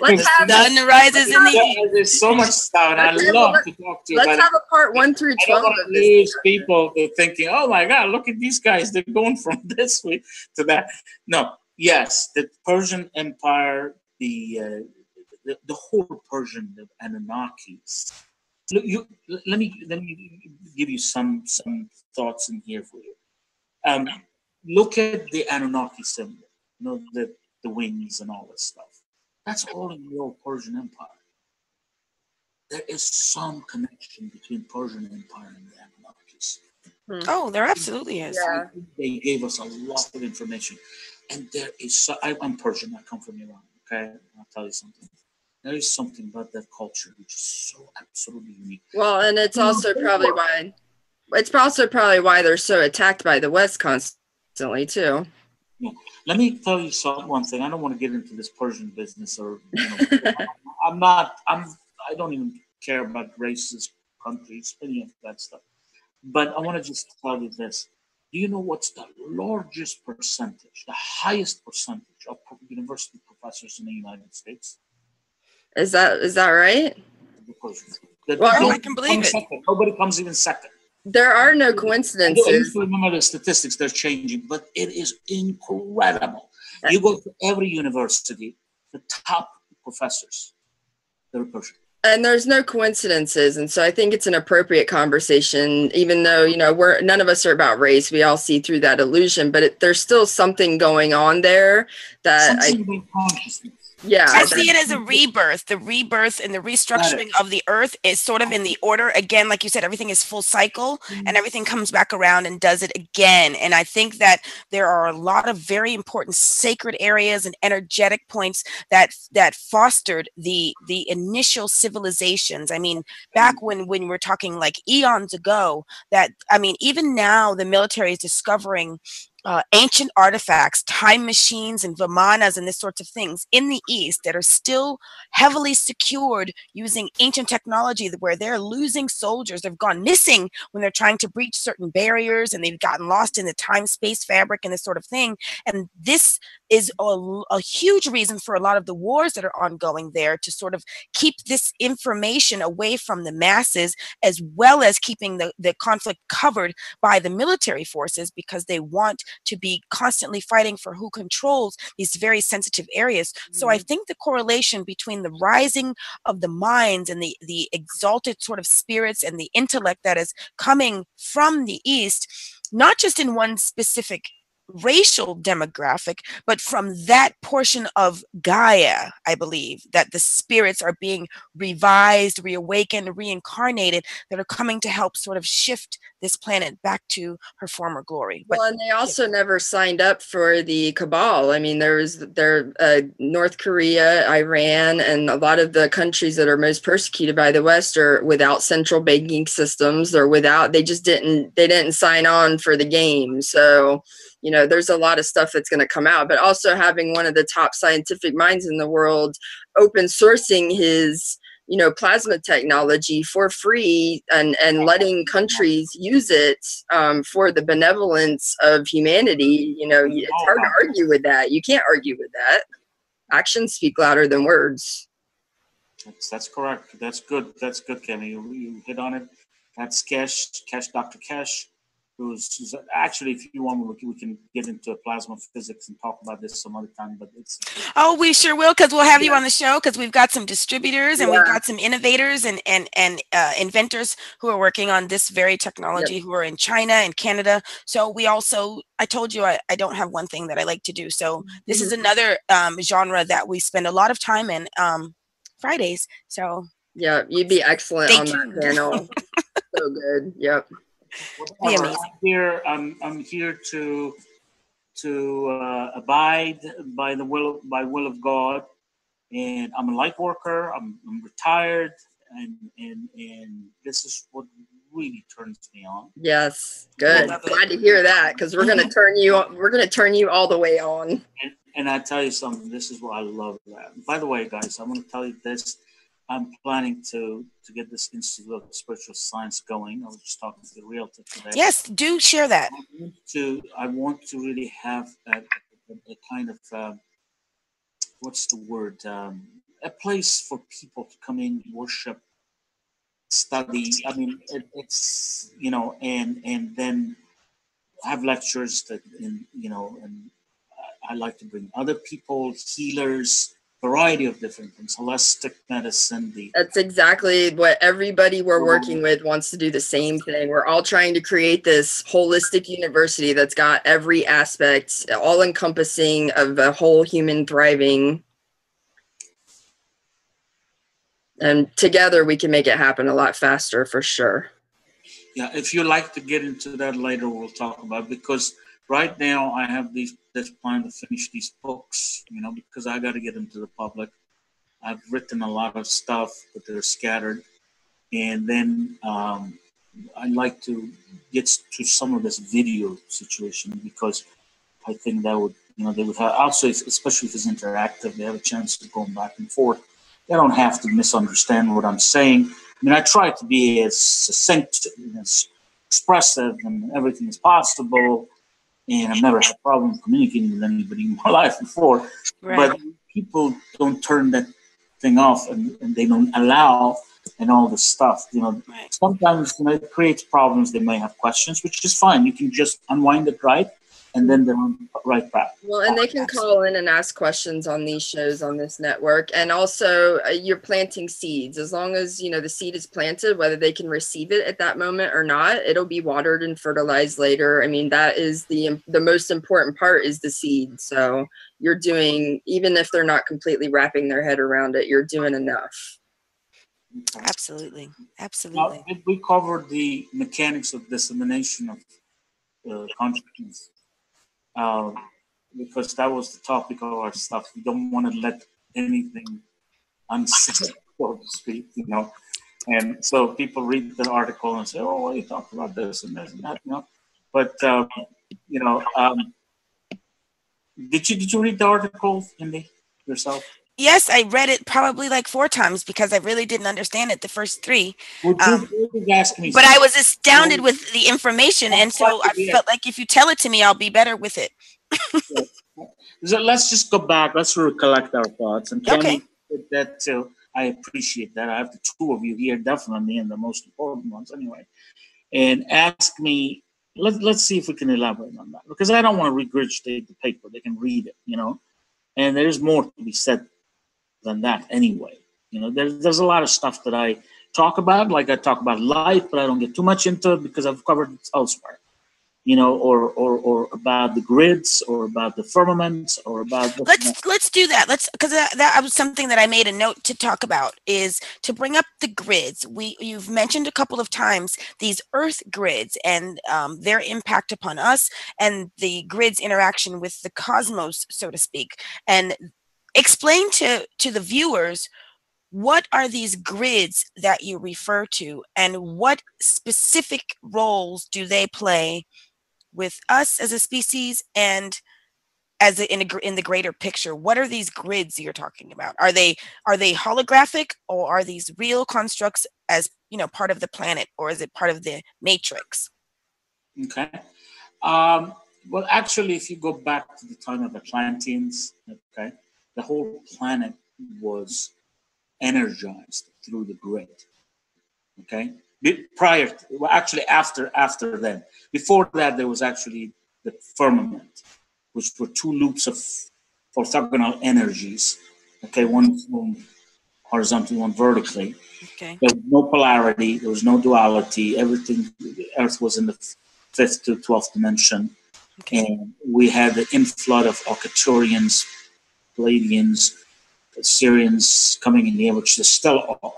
let's have Sun rises in the Yeah, east. There's so much stuff, and I Let's have- love to talk to you, let's but have a part one through I don't twelve want of to this. lose people to thinking, "Oh my God, look at these guys! They're going from this way to that." No, yes, the Persian Empire, the uh, the, the whole Persian the Anunnakis. Look, you, let me let me give you some some thoughts in here for you. Um, look at the Anunnaki symbol. You know the the wings and all this stuff. That's all in the old Persian Empire. There is some connection between Persian Empire and the Anunnakis. Oh, there absolutely is. Yeah. They gave us a lot of information, and there is. So, I, I'm Persian. I come from Iran. Okay, I'll tell you something. There is something about that culture which is so absolutely unique. Well, and it's also probably why it's also probably why they're so attacked by the West constantly too. Let me tell you some one thing. I don't want to get into this Persian business, or you know, I'm not. I'm. I don't even care about races, countries, any of that stuff. But I want to just tell you this. Do you know what's the largest percentage, the highest percentage of university professors in the United States? Is that is that right? Well, nobody I can believe comes it. second. Nobody comes even second. There are no I don't coincidences. remember the statistics, they're changing, but it is incredible. You go to every university, the top professors, they're Persian. and there's no coincidences and so i think it's an appropriate conversation even though you know we're none of us are about race we all see through that illusion but it, there's still something going on there that I, Something consciousness. Yeah I see it as a rebirth. The rebirth and the restructuring of the earth is sort of in the order. Again, like you said, everything is full cycle and everything comes back around and does it again. And I think that there are a lot of very important sacred areas and energetic points that that fostered the the initial civilizations. I mean, back when when we're talking like eons ago, that I mean, even now the military is discovering uh, ancient artifacts, time machines, and vimanas, and this sorts of things in the East that are still heavily secured using ancient technology where they're losing soldiers. They've gone missing when they're trying to breach certain barriers and they've gotten lost in the time space fabric and this sort of thing. And this is a huge reason for a lot of the wars that are ongoing there to sort of keep this information away from the masses as well as keeping the, the conflict covered by the military forces because they want to be constantly fighting for who controls these very sensitive areas. So I mm-hmm. think the correlation between the rising of the minds and the the exalted sort of spirits and the intellect that is coming from the east, not just in one specific racial demographic, but from that portion of Gaia, I believe, that the spirits are being revised, reawakened, reincarnated, that are coming to help sort of shift this planet back to her former glory. But well, and they also never signed up for the cabal. I mean, there was there uh, North Korea, Iran, and a lot of the countries that are most persecuted by the West are without central banking systems. Or without they just didn't they didn't sign on for the game. So you know, there's a lot of stuff that's going to come out. But also having one of the top scientific minds in the world open sourcing his you know plasma technology for free and and letting countries use it um, for the benevolence of humanity you know it's hard to argue with that you can't argue with that actions speak louder than words That's, that's correct. That's good. That's good, Kenny. You, you hit on it. That's Keshe, Keshe, Dr. Keshe, who's, who's actually, if you want, we can, we can get into plasma physics and talk about this some other time. But it's Oh, we sure will, because we'll have you on the show because we've got some distributors and we've got some innovators and and and uh, inventors who are working on this very technology who are in China and Canada. So we also, I told you, I, I don't have one thing that I like to do. So this is another um, genre that we spend a lot lot of time in um, Fridays. So yeah you'd be excellent Stay on tuned. that panel so good yep whatever. amazing. I'm here. I'm, I'm here to to uh, abide by the will by will of God, and I'm a light worker. I'm, I'm retired, and and and this is what really turns me on. Yes, good. Glad to hear that because we're gonna turn you. We're gonna turn you all the way on. And, and I tell you something, this is what I love that. By the way, guys, I'm gonna tell you this. I'm planning to to get this Institute of Spiritual Science going. I was just talking to the realtor today. Yes, do share that. I want to I want to really have a, a, a kind of uh, what's the word um, a place for people to come in worship study i mean it, it's you know and and then have lectures that in you know and I- i like to bring other people healers variety of different things holistic medicine the That's exactly what everybody we're working with wants to do the same thing. We're all trying to create this holistic university that's got every aspect, all encompassing of a whole human thriving. And together we can make it happen a lot faster for sure. Yeah, if you like to get into that later, we'll talk about because right now I have these this plan to finish these books, you know, because I got to get them to the public. I've written a lot of stuff, but they're scattered, and then um, I like to get to some of this video situation because I think that would, you know, they would have also, especially if it's interactive, they have a chance to go back and forth. They don't have to misunderstand what I'm saying. I mean, I try to be as succinct and as expressive and everything as possible. And I've never had a problem communicating with anybody in my life before. But people don't turn that thing off and, and they don't allow and all this stuff. You know, Right. sometimes you know, it creates problems. They may have questions, which is fine. You can just unwind it right, and then they're on right back. Well, and they can call in and ask questions on these shows on this network. And also, uh, you're planting seeds. As long as you know the seed is planted, whether they can receive it at that moment or not, it'll be watered and fertilized later. I mean, that is the the most important part is the seed. So you're doing, even if they're not completely wrapping their head around it, you're doing enough. Absolutely. Absolutely. did we covered the mechanics of dissemination of uh, consciousness, uh, because that was the topic of our stuff. We don't want to let anything unsaid, so to speak, you know. And so people read the article and say, "Oh, well, you talked about this and this and that," you know. But um, you know, um, did you did you read the article, Indy, yourself? Yes, I read it probably like four times because I really didn't understand it the first three. You Um? But I was astounded with the information. And so I felt like if you tell it to me, I'll be better with it. So let's just go back. Let's recollect our thoughts. And Kenny Okay. that too. I appreciate that. I have the two of you here, definitely, and the most important ones anyway. And ask me. Let, let's see if we can elaborate on that because I don't want to regurgitate the paper. They can read it, you know. And there's more to be said than that anyway. You know, there's there's a lot of stuff that I talk about, like I talk about light, but I don't get too much into it because I've covered it elsewhere you know, or or or about the grids, or about the firmaments, or about. Let's let's do that. Let's because that, that was something that I made a note to talk about is to bring up the grids. We you've mentioned a couple of times these Earth grids and um, their impact upon us, and the grids interaction with the cosmos, so to speak. And explain to to the viewers what are these grids that you refer to, and what specific roles do they play with us as a species and as a, in a, in the greater picture? What are these grids you're talking about? Are they are they holographic or are these real constructs as you know part of the planet or is it part of the matrix? Okay. Um, well, actually, if you go back to the time of the Atlanteans, okay, the whole planet was energized through the grid. Okay. Prior, to, well, actually, after after then, before that, there was actually the firmament, which were two loops of orthogonal energies. Okay, one horizontally, one vertically. okay There was no polarity. There was no duality. Everything, the Earth was in the fifth to twelfth dimension, okay and we had the inflood of Arcturians, Pleiadians, Sirians coming in here, which there still are,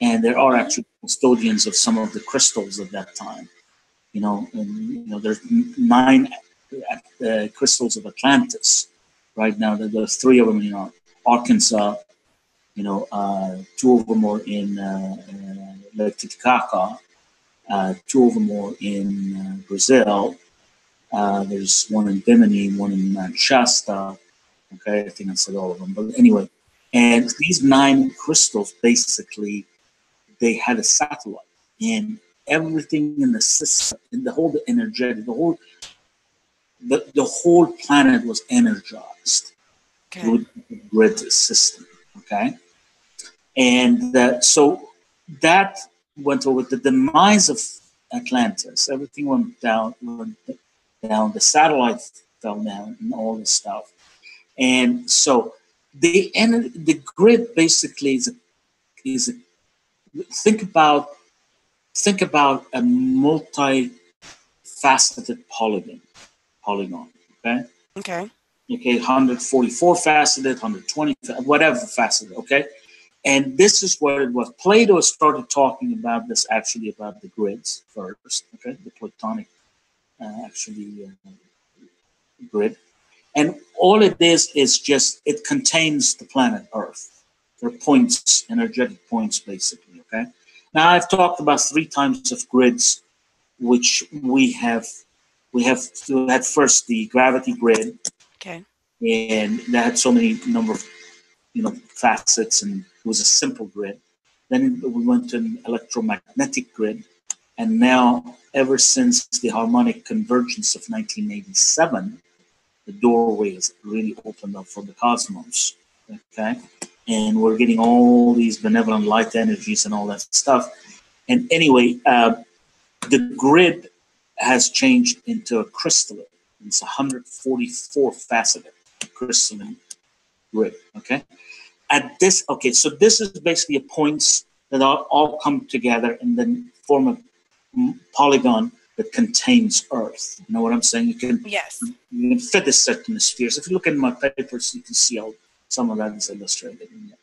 and there are actually custodians of some of the crystals of that time. You know, and you know, there's nine uh, crystals of Atlantis right now. There- There's three of them. Know, Arkansas, you know, uh, two of them are in uh, uh, Lake Titicaca, uh, two of them are in uh, Brazil. Uh, there's one in Bimini, one in Shasta. Okay, I think I said all of them. But anyway, and these nine crystals basically, they had a satellite, and everything in the system, in the whole energetic, the whole, the, the whole planet was energized Okay. with the grid system. Okay, and uh, so that went over the demise of Atlantis. Everything went down, went down. The satellite fell down, and all this stuff. And so the the grid basically is is think about think about a multi-faceted polygon polygon. Okay Okay. okay 144 faceted 120 whatever faceted okay and this is what it was plato started talking about this actually about the grids first okay the platonic uh, actually uh, grid and all it is is just it contains the planet earth. They're points energetic points basically okay? Now i've talked about three types of grids which we have we have we had first the gravity grid. Okay. and that had so many number of you know facets and it was a simple grid. Then we went to an electromagnetic grid. And now ever since the harmonic convergence of 1987 the doorway has really opened up for the cosmos okay and we're getting all these benevolent light energies and all that stuff and anyway uh, the grid has changed into a crystalline it's 144 faceted crystalline grid. Okay. At this, okay, so this is basically a points that all, all come together and then form a polygon that contains Earth. You know what I'm saying? You can Yes. you can fit the certain spheres. If you look in my papers, you can see how some of that is illustrated in there.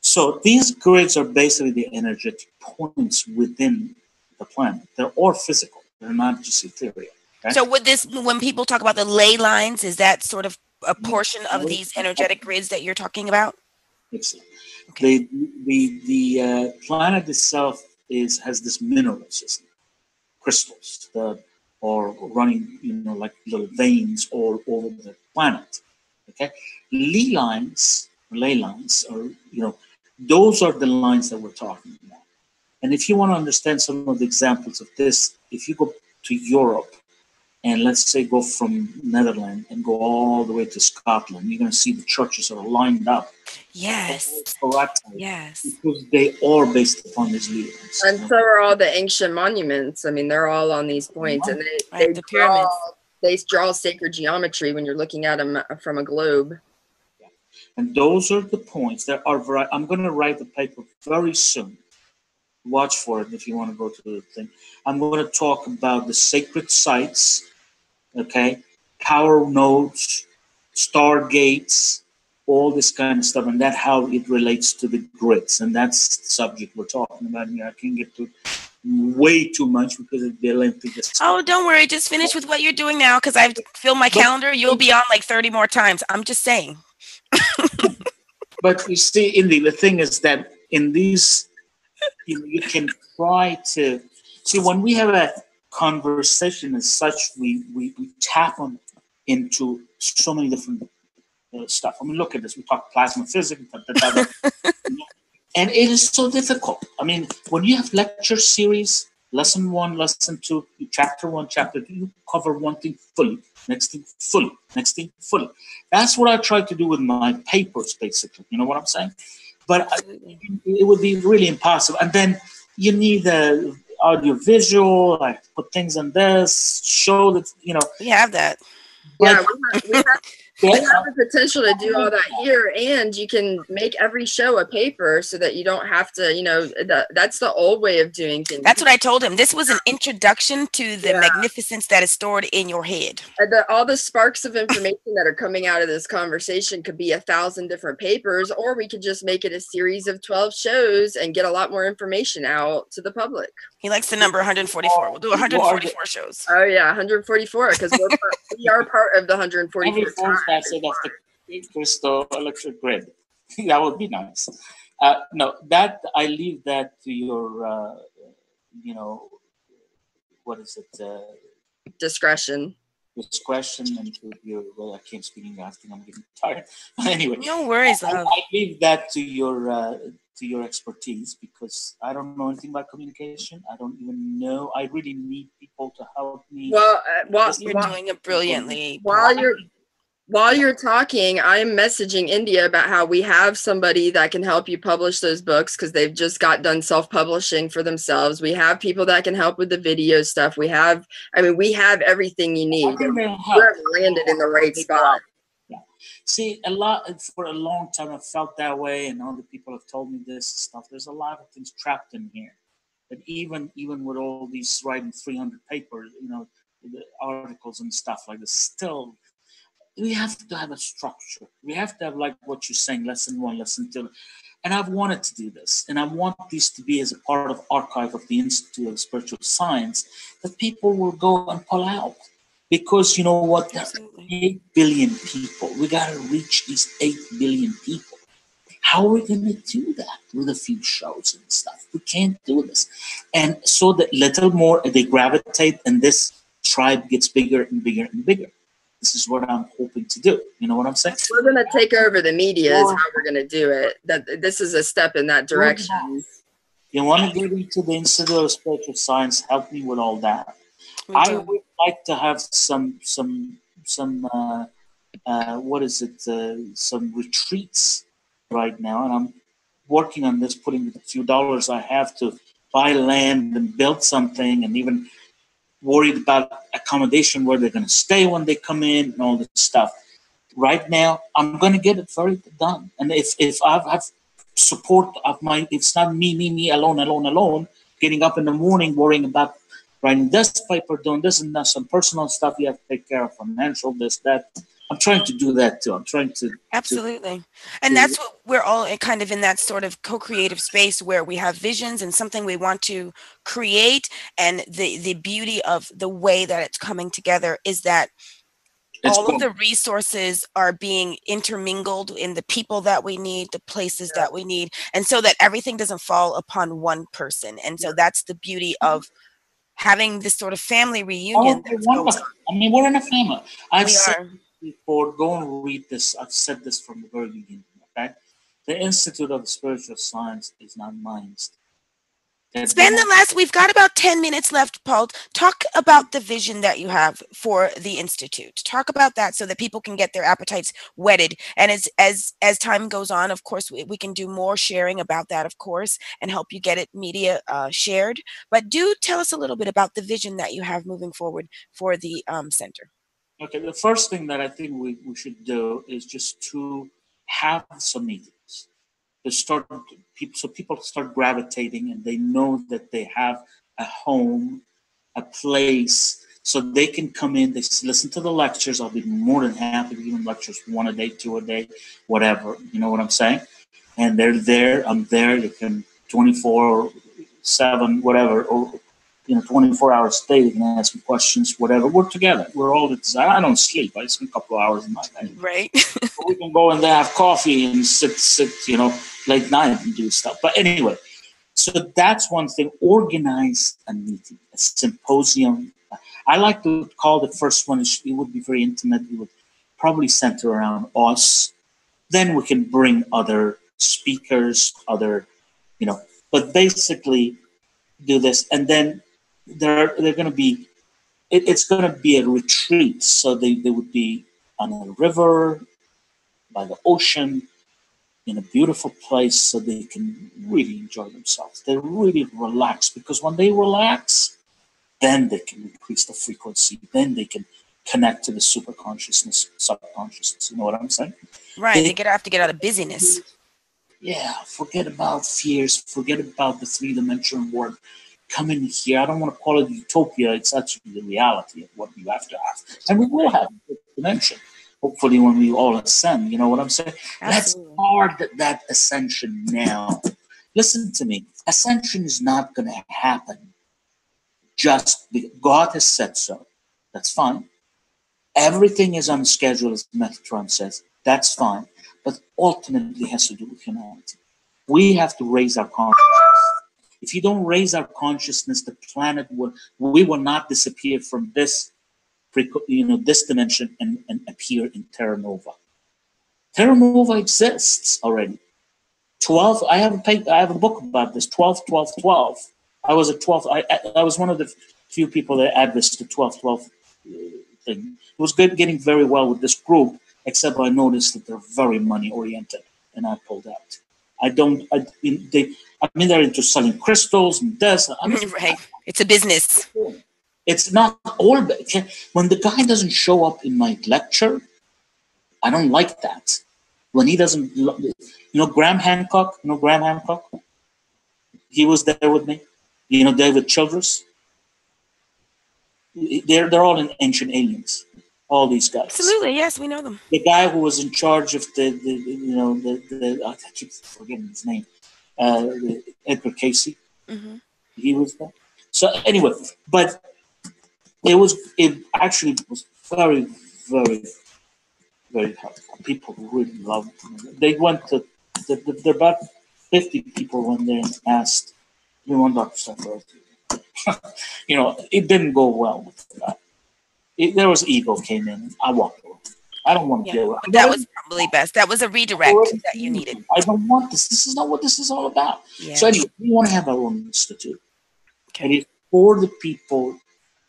So these grids are basically the energetic points within the planet. They're all physical. They're not just ethereal. Okay? So would this when people talk about the ley lines, is that sort of a portion of these energetic grids that you're talking about? Excellent. Okay. The the the uh, planet itself is has this mineral system, crystals that are running, you know, like little veins all over the planet. Okay, ley lines, ley lines, are you know, those are the lines that we're talking about. And if you want to understand some of the examples of this, if you go to Europe and let's say go from Netherlands and go all the way to Scotland, you're going to see the churches are lined up Yes. correctly Yes. because they are based upon these leaders. And so are all the ancient monuments. I mean, they're all on these points, and they, Right, they the draw pyramids. they draw sacred geometry when you're looking at them uh, from a globe. And those are the points. There are. vari- I'm going to write the paper very soon. Watch for it if you want to go to the thing. I'm going to talk about the sacred sites, okay, power nodes, stargates, all this kind of stuff, and that how it relates to the grids. And that's the subject we're talking about here. I can't get to way too much because it'd be a lengthy discussion. Oh, don't worry. Just finish with what you're doing now because I've filled my calendar. You'll be on like 30 more times. I'm just saying. But you see, Indy, the thing is that in these, you, you can try to see when we have a conversation as such, we, we, we tap on into so many different uh, stuff. I mean, look at this. We talk plasma physics, da, da, da, and it is so difficult. I mean, when you have lecture series, lesson one, lesson two, chapter one, chapter two, you cover one thing fully, next thing fully, next thing fully. That's what I try to do with my papers, basically. You know what I'm saying? But I, it would be really impossible. And then you need the audio visual, like put things in this, show that, you know. We have that. Yeah, we have, we have, we have the potential to do all that here, and you can make every show a paper so that you don't have to, you know, that, that's the old way of doing things. That's what I told him. This was an introduction to the Yeah. magnificence that is stored in your head. The, all the sparks of information that are coming out of this conversation could be a thousand different papers, or we could just make it a series of 12 shows and get a lot more information out to the public. He likes the number 144. We'll do 144 shows. Oh, yeah, 144, because we're part, we are part of the 144 Every four tribe. Facet of the crystal electric grid. that would be nice. Uh, no, that I leave that to your, uh, you know, what is it? Uh, Discretion. discretion and to your. Well, I can't speak English. I think I'm getting tired. But anyway, No worries, I, love. I leave that to your uh, to your expertise because I don't know anything about communication. I don't even know. I really need people to help me. Well, uh, while, You're doing it brilliantly. while you're while you're talking, I'm messaging India about how we have somebody that can help you publish those books because they've just got done self-publishing for themselves. We have people that can help with the video stuff. We have, I mean, we have everything you need. We're landed in the right spot. See, a lot for a long time I felt that way, and other people have told me this stuff. There's a lot of things trapped in here. But even even with all these writing 300 papers, you know, the articles and stuff like this, still we have to have a structure. We have to have like what you're saying, lesson one, lesson two. And I've wanted to do this, and I want this to be as a part of archive of the Institute of Spiritual Science that people will go and pull out. Because you know what? There are Absolutely. 8 billion people. We got to reach these 8 billion people. How are we going to do that with a few shows and stuff? We can't do this. And so that little more they gravitate, and this tribe gets bigger and bigger and bigger. This is what I'm hoping to do. You know what I'm saying? We're gonna take over the media is how we're gonna do it. That this is a step in that direction. You want to get into the Institute of Spiritual Science? Help me with all that. We I would like to have some some some uh, uh, what is it? Uh, some retreats right now, and I'm working on this, putting the few dollars I have to buy land and build something, and even worried about accommodation where they're going to stay when they come in and all this stuff. Right now, I'm going to get it very done, and if if I have support of my, it's not me, me, me alone, alone, alone. Getting up in the morning worrying about writing this paper, doing this and that, some personal stuff you have to take care of, financial, this, that. I'm trying to do that too. I'm trying to. Absolutely. And that's what we're all kind of in that sort of co-creative space where we have visions and something we want to create and the the beauty of the way that it's coming together is that It's all going- of the resources are being intermingled in the people that we need, the places that we need, and so that everything doesn't fall upon one person. And so that's the beauty of having this sort of family Oh, reunion. of I mean, we're in a family. I've before, go and read this. I've said this from the very beginning. Okay, the Institute of Spiritual Science is not mine. That's Spend the last, we've got about 10 minutes left, Paul. Talk about the vision that you have for the Institute. Talk about that so that people can get their appetites whetted. And as as as time goes on, of course, we, we can do more sharing about that, of course, and help you get it media uh, shared. But do tell us a little bit about the vision that you have moving forward for the um, center. Okay, the first thing that I think we, we should do is just to have some meetings. To start people so people start gravitating and they know that they have a home, a place, so they can come in, they listen to the lectures. I'll be more than happy to give them lectures one a day, two a day, whatever. You know what I'm saying? And they're there, I'm there, they can 24 7, whatever, or you know, 24 hours a day. They can ask me questions, whatever. We're together. We're all the I don't sleep. I spend a couple of hours in my bed. Right? we can go and have coffee and sit, sit, you know, late night and do stuff. But anyway, so that's one thing. Organize a meeting, a symposium. I like to call the first one. It would be very intimate. It would probably center around us. Then we can bring other speakers, other, you know, but basically do this, and then they're they're going to be. It, it's going to be a retreat, so they, they would be on a river, by the ocean in a beautiful place so they can really enjoy themselves. They really relax because when they relax, then they can increase the frequency. Then they can connect to the super consciousness, subconsciousness. You know what I'm saying? right. They- They get have to get out of busyness. Yeah, forget about fears, forget about the three dimensional world. Come in here. I don't want to call it utopia. It's actually the reality of what you have to have. And we will have a dimension. Hopefully, when we all ascend, you know what I'm saying? Let's Absolutely. that, that ascension now. Listen to me. Ascension is not going to happen just because God has said so. That's fine. Everything is on schedule, as Metatron says. That's fine. but ultimately has to do with humanity. We have to raise our consciousness. If you don't raise our consciousness, the planet will, we will not disappear from this, you know, this dimension and, and appear in Terra Nova. Terra Nova exists already. 12, I have a paper, I have a book about this, 12, 12, 12. I was a 12, I, I was one of the few people that advocated the 12, 12 uh, thing. It was good, getting very well with this group, except I noticed that they're very money oriented, and I pulled out. I don't. I, they. I mean, they're into selling crystals and this. I mean, right. It's a business. It's not all. When the guy doesn't show up in my lecture, I don't like that. When he doesn't, you know, Graham Hancock. You know Graham Hancock. He was there with me. You know David Childress. They're they're all in Ancient Aliens all these guys. Absolutely, yes, we know them. The guy who was in charge of the, the you know, the, the I keep forgetting his name, uh, Edgar Cayce. Mm-hmm. He was there. So anyway, but it was it actually was very, very, very helpful. People really loved. It. They went to the, the, there about fifty people went there and asked, "We want Dr. Steinberg." you know, it didn't go well with that it, there was ego came in. I walked away. I don't want to yeah, deal with that. Was probably best. That was a redirect that you needed. I don't want this. This is not what this is all about. Yeah. So anyway, we want to have our own institute. Okay. And it's for the people,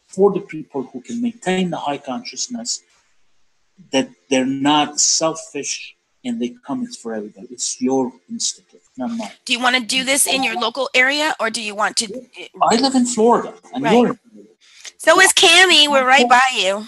for the people who can maintain the high consciousness, that they're not selfish and they come. It's for everybody. It's your institute, not mine. Do you want to do this in your local area, or do you want to? Eh, I live in Florida. Right. So is Cami. We're right by you.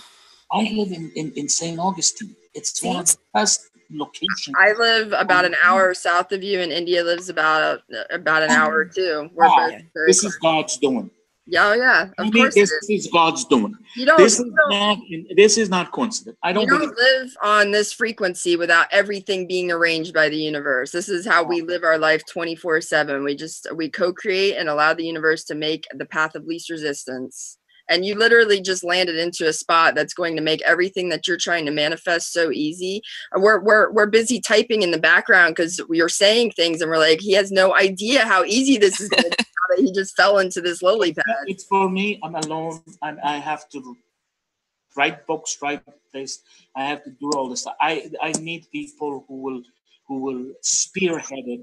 I live in, in, in St. Augustine. It's one of the best locations. I live about an um, hour south of you, and India lives about about an hour oh, too. We're wow. this close. is God's doing. Yeah, oh yeah. Of course this is. is God's doing. You don't, this is don't, not this is not coincident. I don't, you don't live on this frequency without everything being arranged by the universe. This is how we live our life 24-7. We just we co-create and allow the universe to make the path of least resistance and you literally just landed into a spot that's going to make everything that you're trying to manifest so easy. We're we're, we're busy typing in the background because you're saying things and we're like he has no idea how easy this is going to be that he just fell into this lily pad. It's for me. I'm alone. And i have to write books write this. I have to do all this i i need people who will who will spearhead it.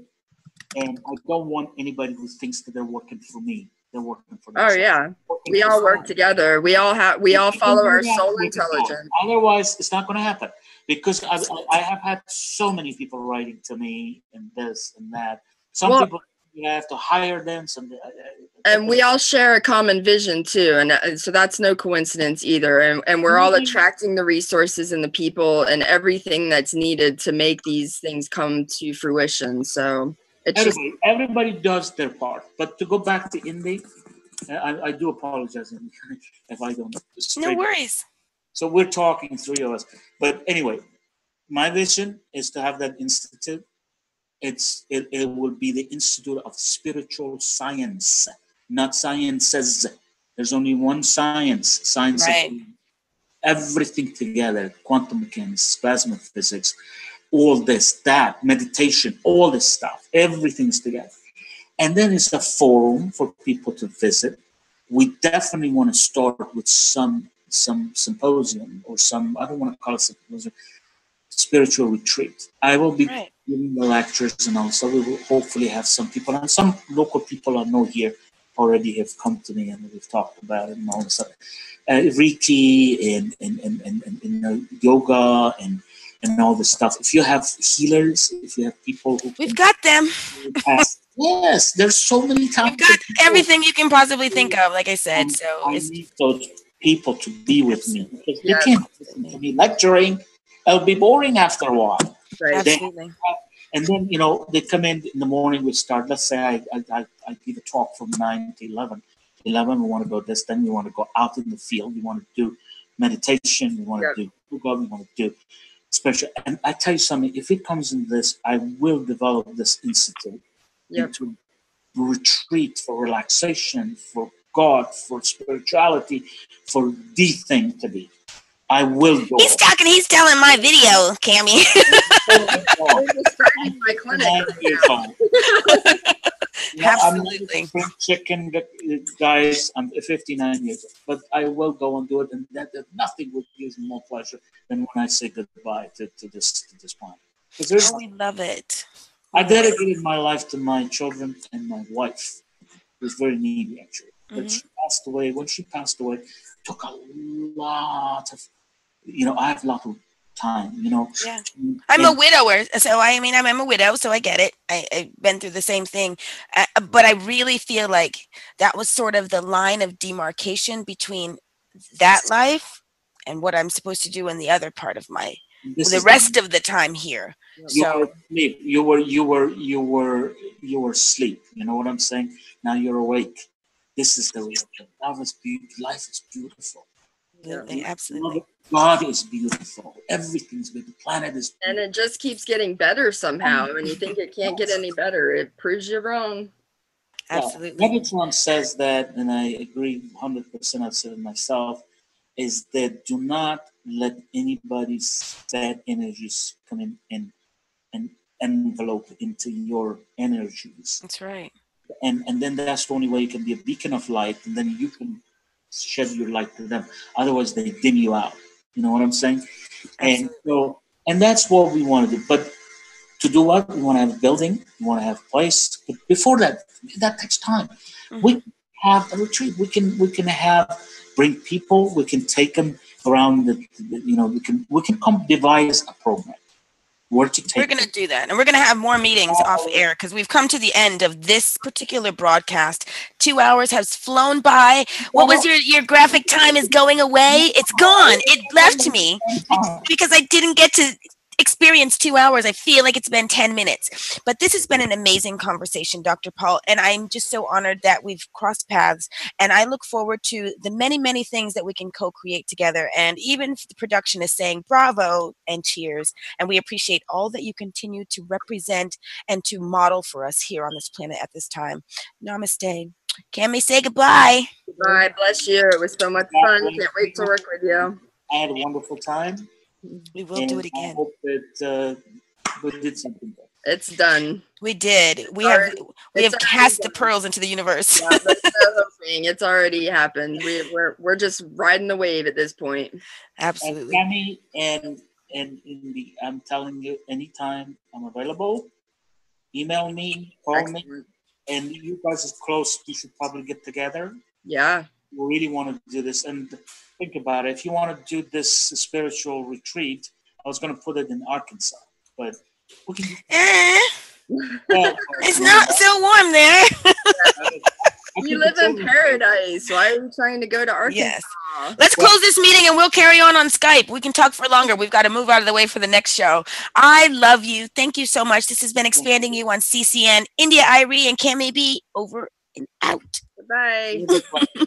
And i don't want anybody who thinks that they're working for me they're working for Oh yeah, we all work together. We all have. We all follow our soul intelligence. Otherwise, it's not going to happen because I, I have had so many people writing to me and this and that. Some well, people you have to hire them. Some. Uh, uh, and we all share a common vision too, and uh, so that's no coincidence either. And and we're all mm-hmm. attracting the resources and the people and everything that's needed to make these things come to fruition. So everybody, just, everybody does their part. But to go back to Indy, uh, I, I do apologize if I don't. No worries. So we're talking, three of us. But anyway, my vision is to have that institute. It's it, it will be the Institute of Spiritual Science, not sciences. There's only one science. Science right. everything together: quantum mechanics, plasma physics, all this, that, meditation, all this stuff, everything is together. And then it's a forum for people to visit. We definitely want to start with some some symposium or some I don't want to call it symposium, spiritual retreat. I will be right. giving the lectures and also we will hopefully have some people and some local people I know here already have come to me and we've talked about it and all this stuff. Uh, Reiki and and, and, and, and, you know, yoga and and all this stuff. If you have healers, if you have people who we've got them. yes, there's so many times. We've got everything you can possibly think of. Like I said, and so I need those people to be with me because they can't listen to me lecturing. It'll be boring after a while. Right. Absolutely. and then you know they come in in the morning. We start. Let's say I I, I give a talk from nine to eleven. Eleven, we want to go this. Then you want to go out in the field. You want to do meditation. You want to do yoga. You want to do special. And I tell you something, if it comes in this, I will develop this institute yep. into retreat for relaxation, for God, for spirituality, for the thing to be. I will go. He's talking. He's telling my video, Cami. You're describing my clinic. Nine right years now. old. Yeah, I'm not Absolutely. chicken, guys. I'm 59 years old, but I will go and do it, and that, that nothing would give me more pleasure than when I say goodbye to, to this to this planet. Because Oh, we love it. I dedicated my life to my children and my wife, who's very needy actually. But Mhm. she passed away. When she passed away, it took a lot of, you know, I have a lot of time. You know, Yeah. I'm And- a widower, so I mean, I'm, I'm a widow, so I get it. I, I've been through the same thing, uh, but I really feel like that was sort of the line of demarcation between that life and what I'm supposed to do in the other part of my this the rest of the time here. you So were asleep. You were you were you were you were asleep. You know what I'm saying? Now you're awake. This is the real thing. Love is beautiful. Life is beautiful. absolutely, absolutely. God is beautiful. Everything's beautiful. The planet is And it just keeps getting better somehow. When you think it can't get any better, it proves you wrong. Absolutely. Metatron says that, and I agree 100%. I've said it myself, is that do not let anybody's bad energies come in and, and envelope into your energies. That's right. And, and then that's the only way you can be a beacon of light, and then you can shed your light to them. Otherwise, they dim you out. You know what I'm saying? And so, and that's what we want to do. But to do what? We want to have a building. We want to have a place. But before that, that takes time. Mhm. We have a retreat. We can we can have bring people. We can take them around. The, the- you know we can we can come devise a program where to take. We're going to do that. And we're going to have more meetings off air because we've come to the end of this particular broadcast. Two hours has flown by. What was your, your graphic time is going away? It's gone. It left me because I didn't get to experience two hours. I feel like it's been 10 minutes. But this has been an amazing conversation, Dr. Paul. And I'm just so honored that we've crossed paths. And I look forward to the many, many things that we can co create together. And even the production is saying bravo and cheers. And we appreciate all that you continue to represent and to model for us here on this planet at this time. Namaste. Can we say goodbye? Bye. Bless you. It was so much fun. Can't wait to work with you. I had a wonderful time. We will do and it I again. hope that uh, we did something. good. It's done. We did. We have Alright. we have It's cast the pearls into the universe. Yeah, that's no. It's already happened. We, we're we're just riding the wave at this point. And Absolutely. Tammy and and Indy, I'm telling you, anytime I'm available, email me, call me, and you guys is close. We should probably get together. Yeah. We really want to do this, and think about it. If you want to do this spiritual retreat, I was going to put it in Arkansas, but we can. Eh, well, it's not so warm there. I You live in paradise. Why are you trying to go to Arkansas? Yes. Let's close this meeting and we'll carry on on Skype. We can talk for longer. We've got to move out of the way for the next show. I love you. Thank you so much. This has been Expanding You on CCN. India Irie and Cami B over and out. Bye. Bye.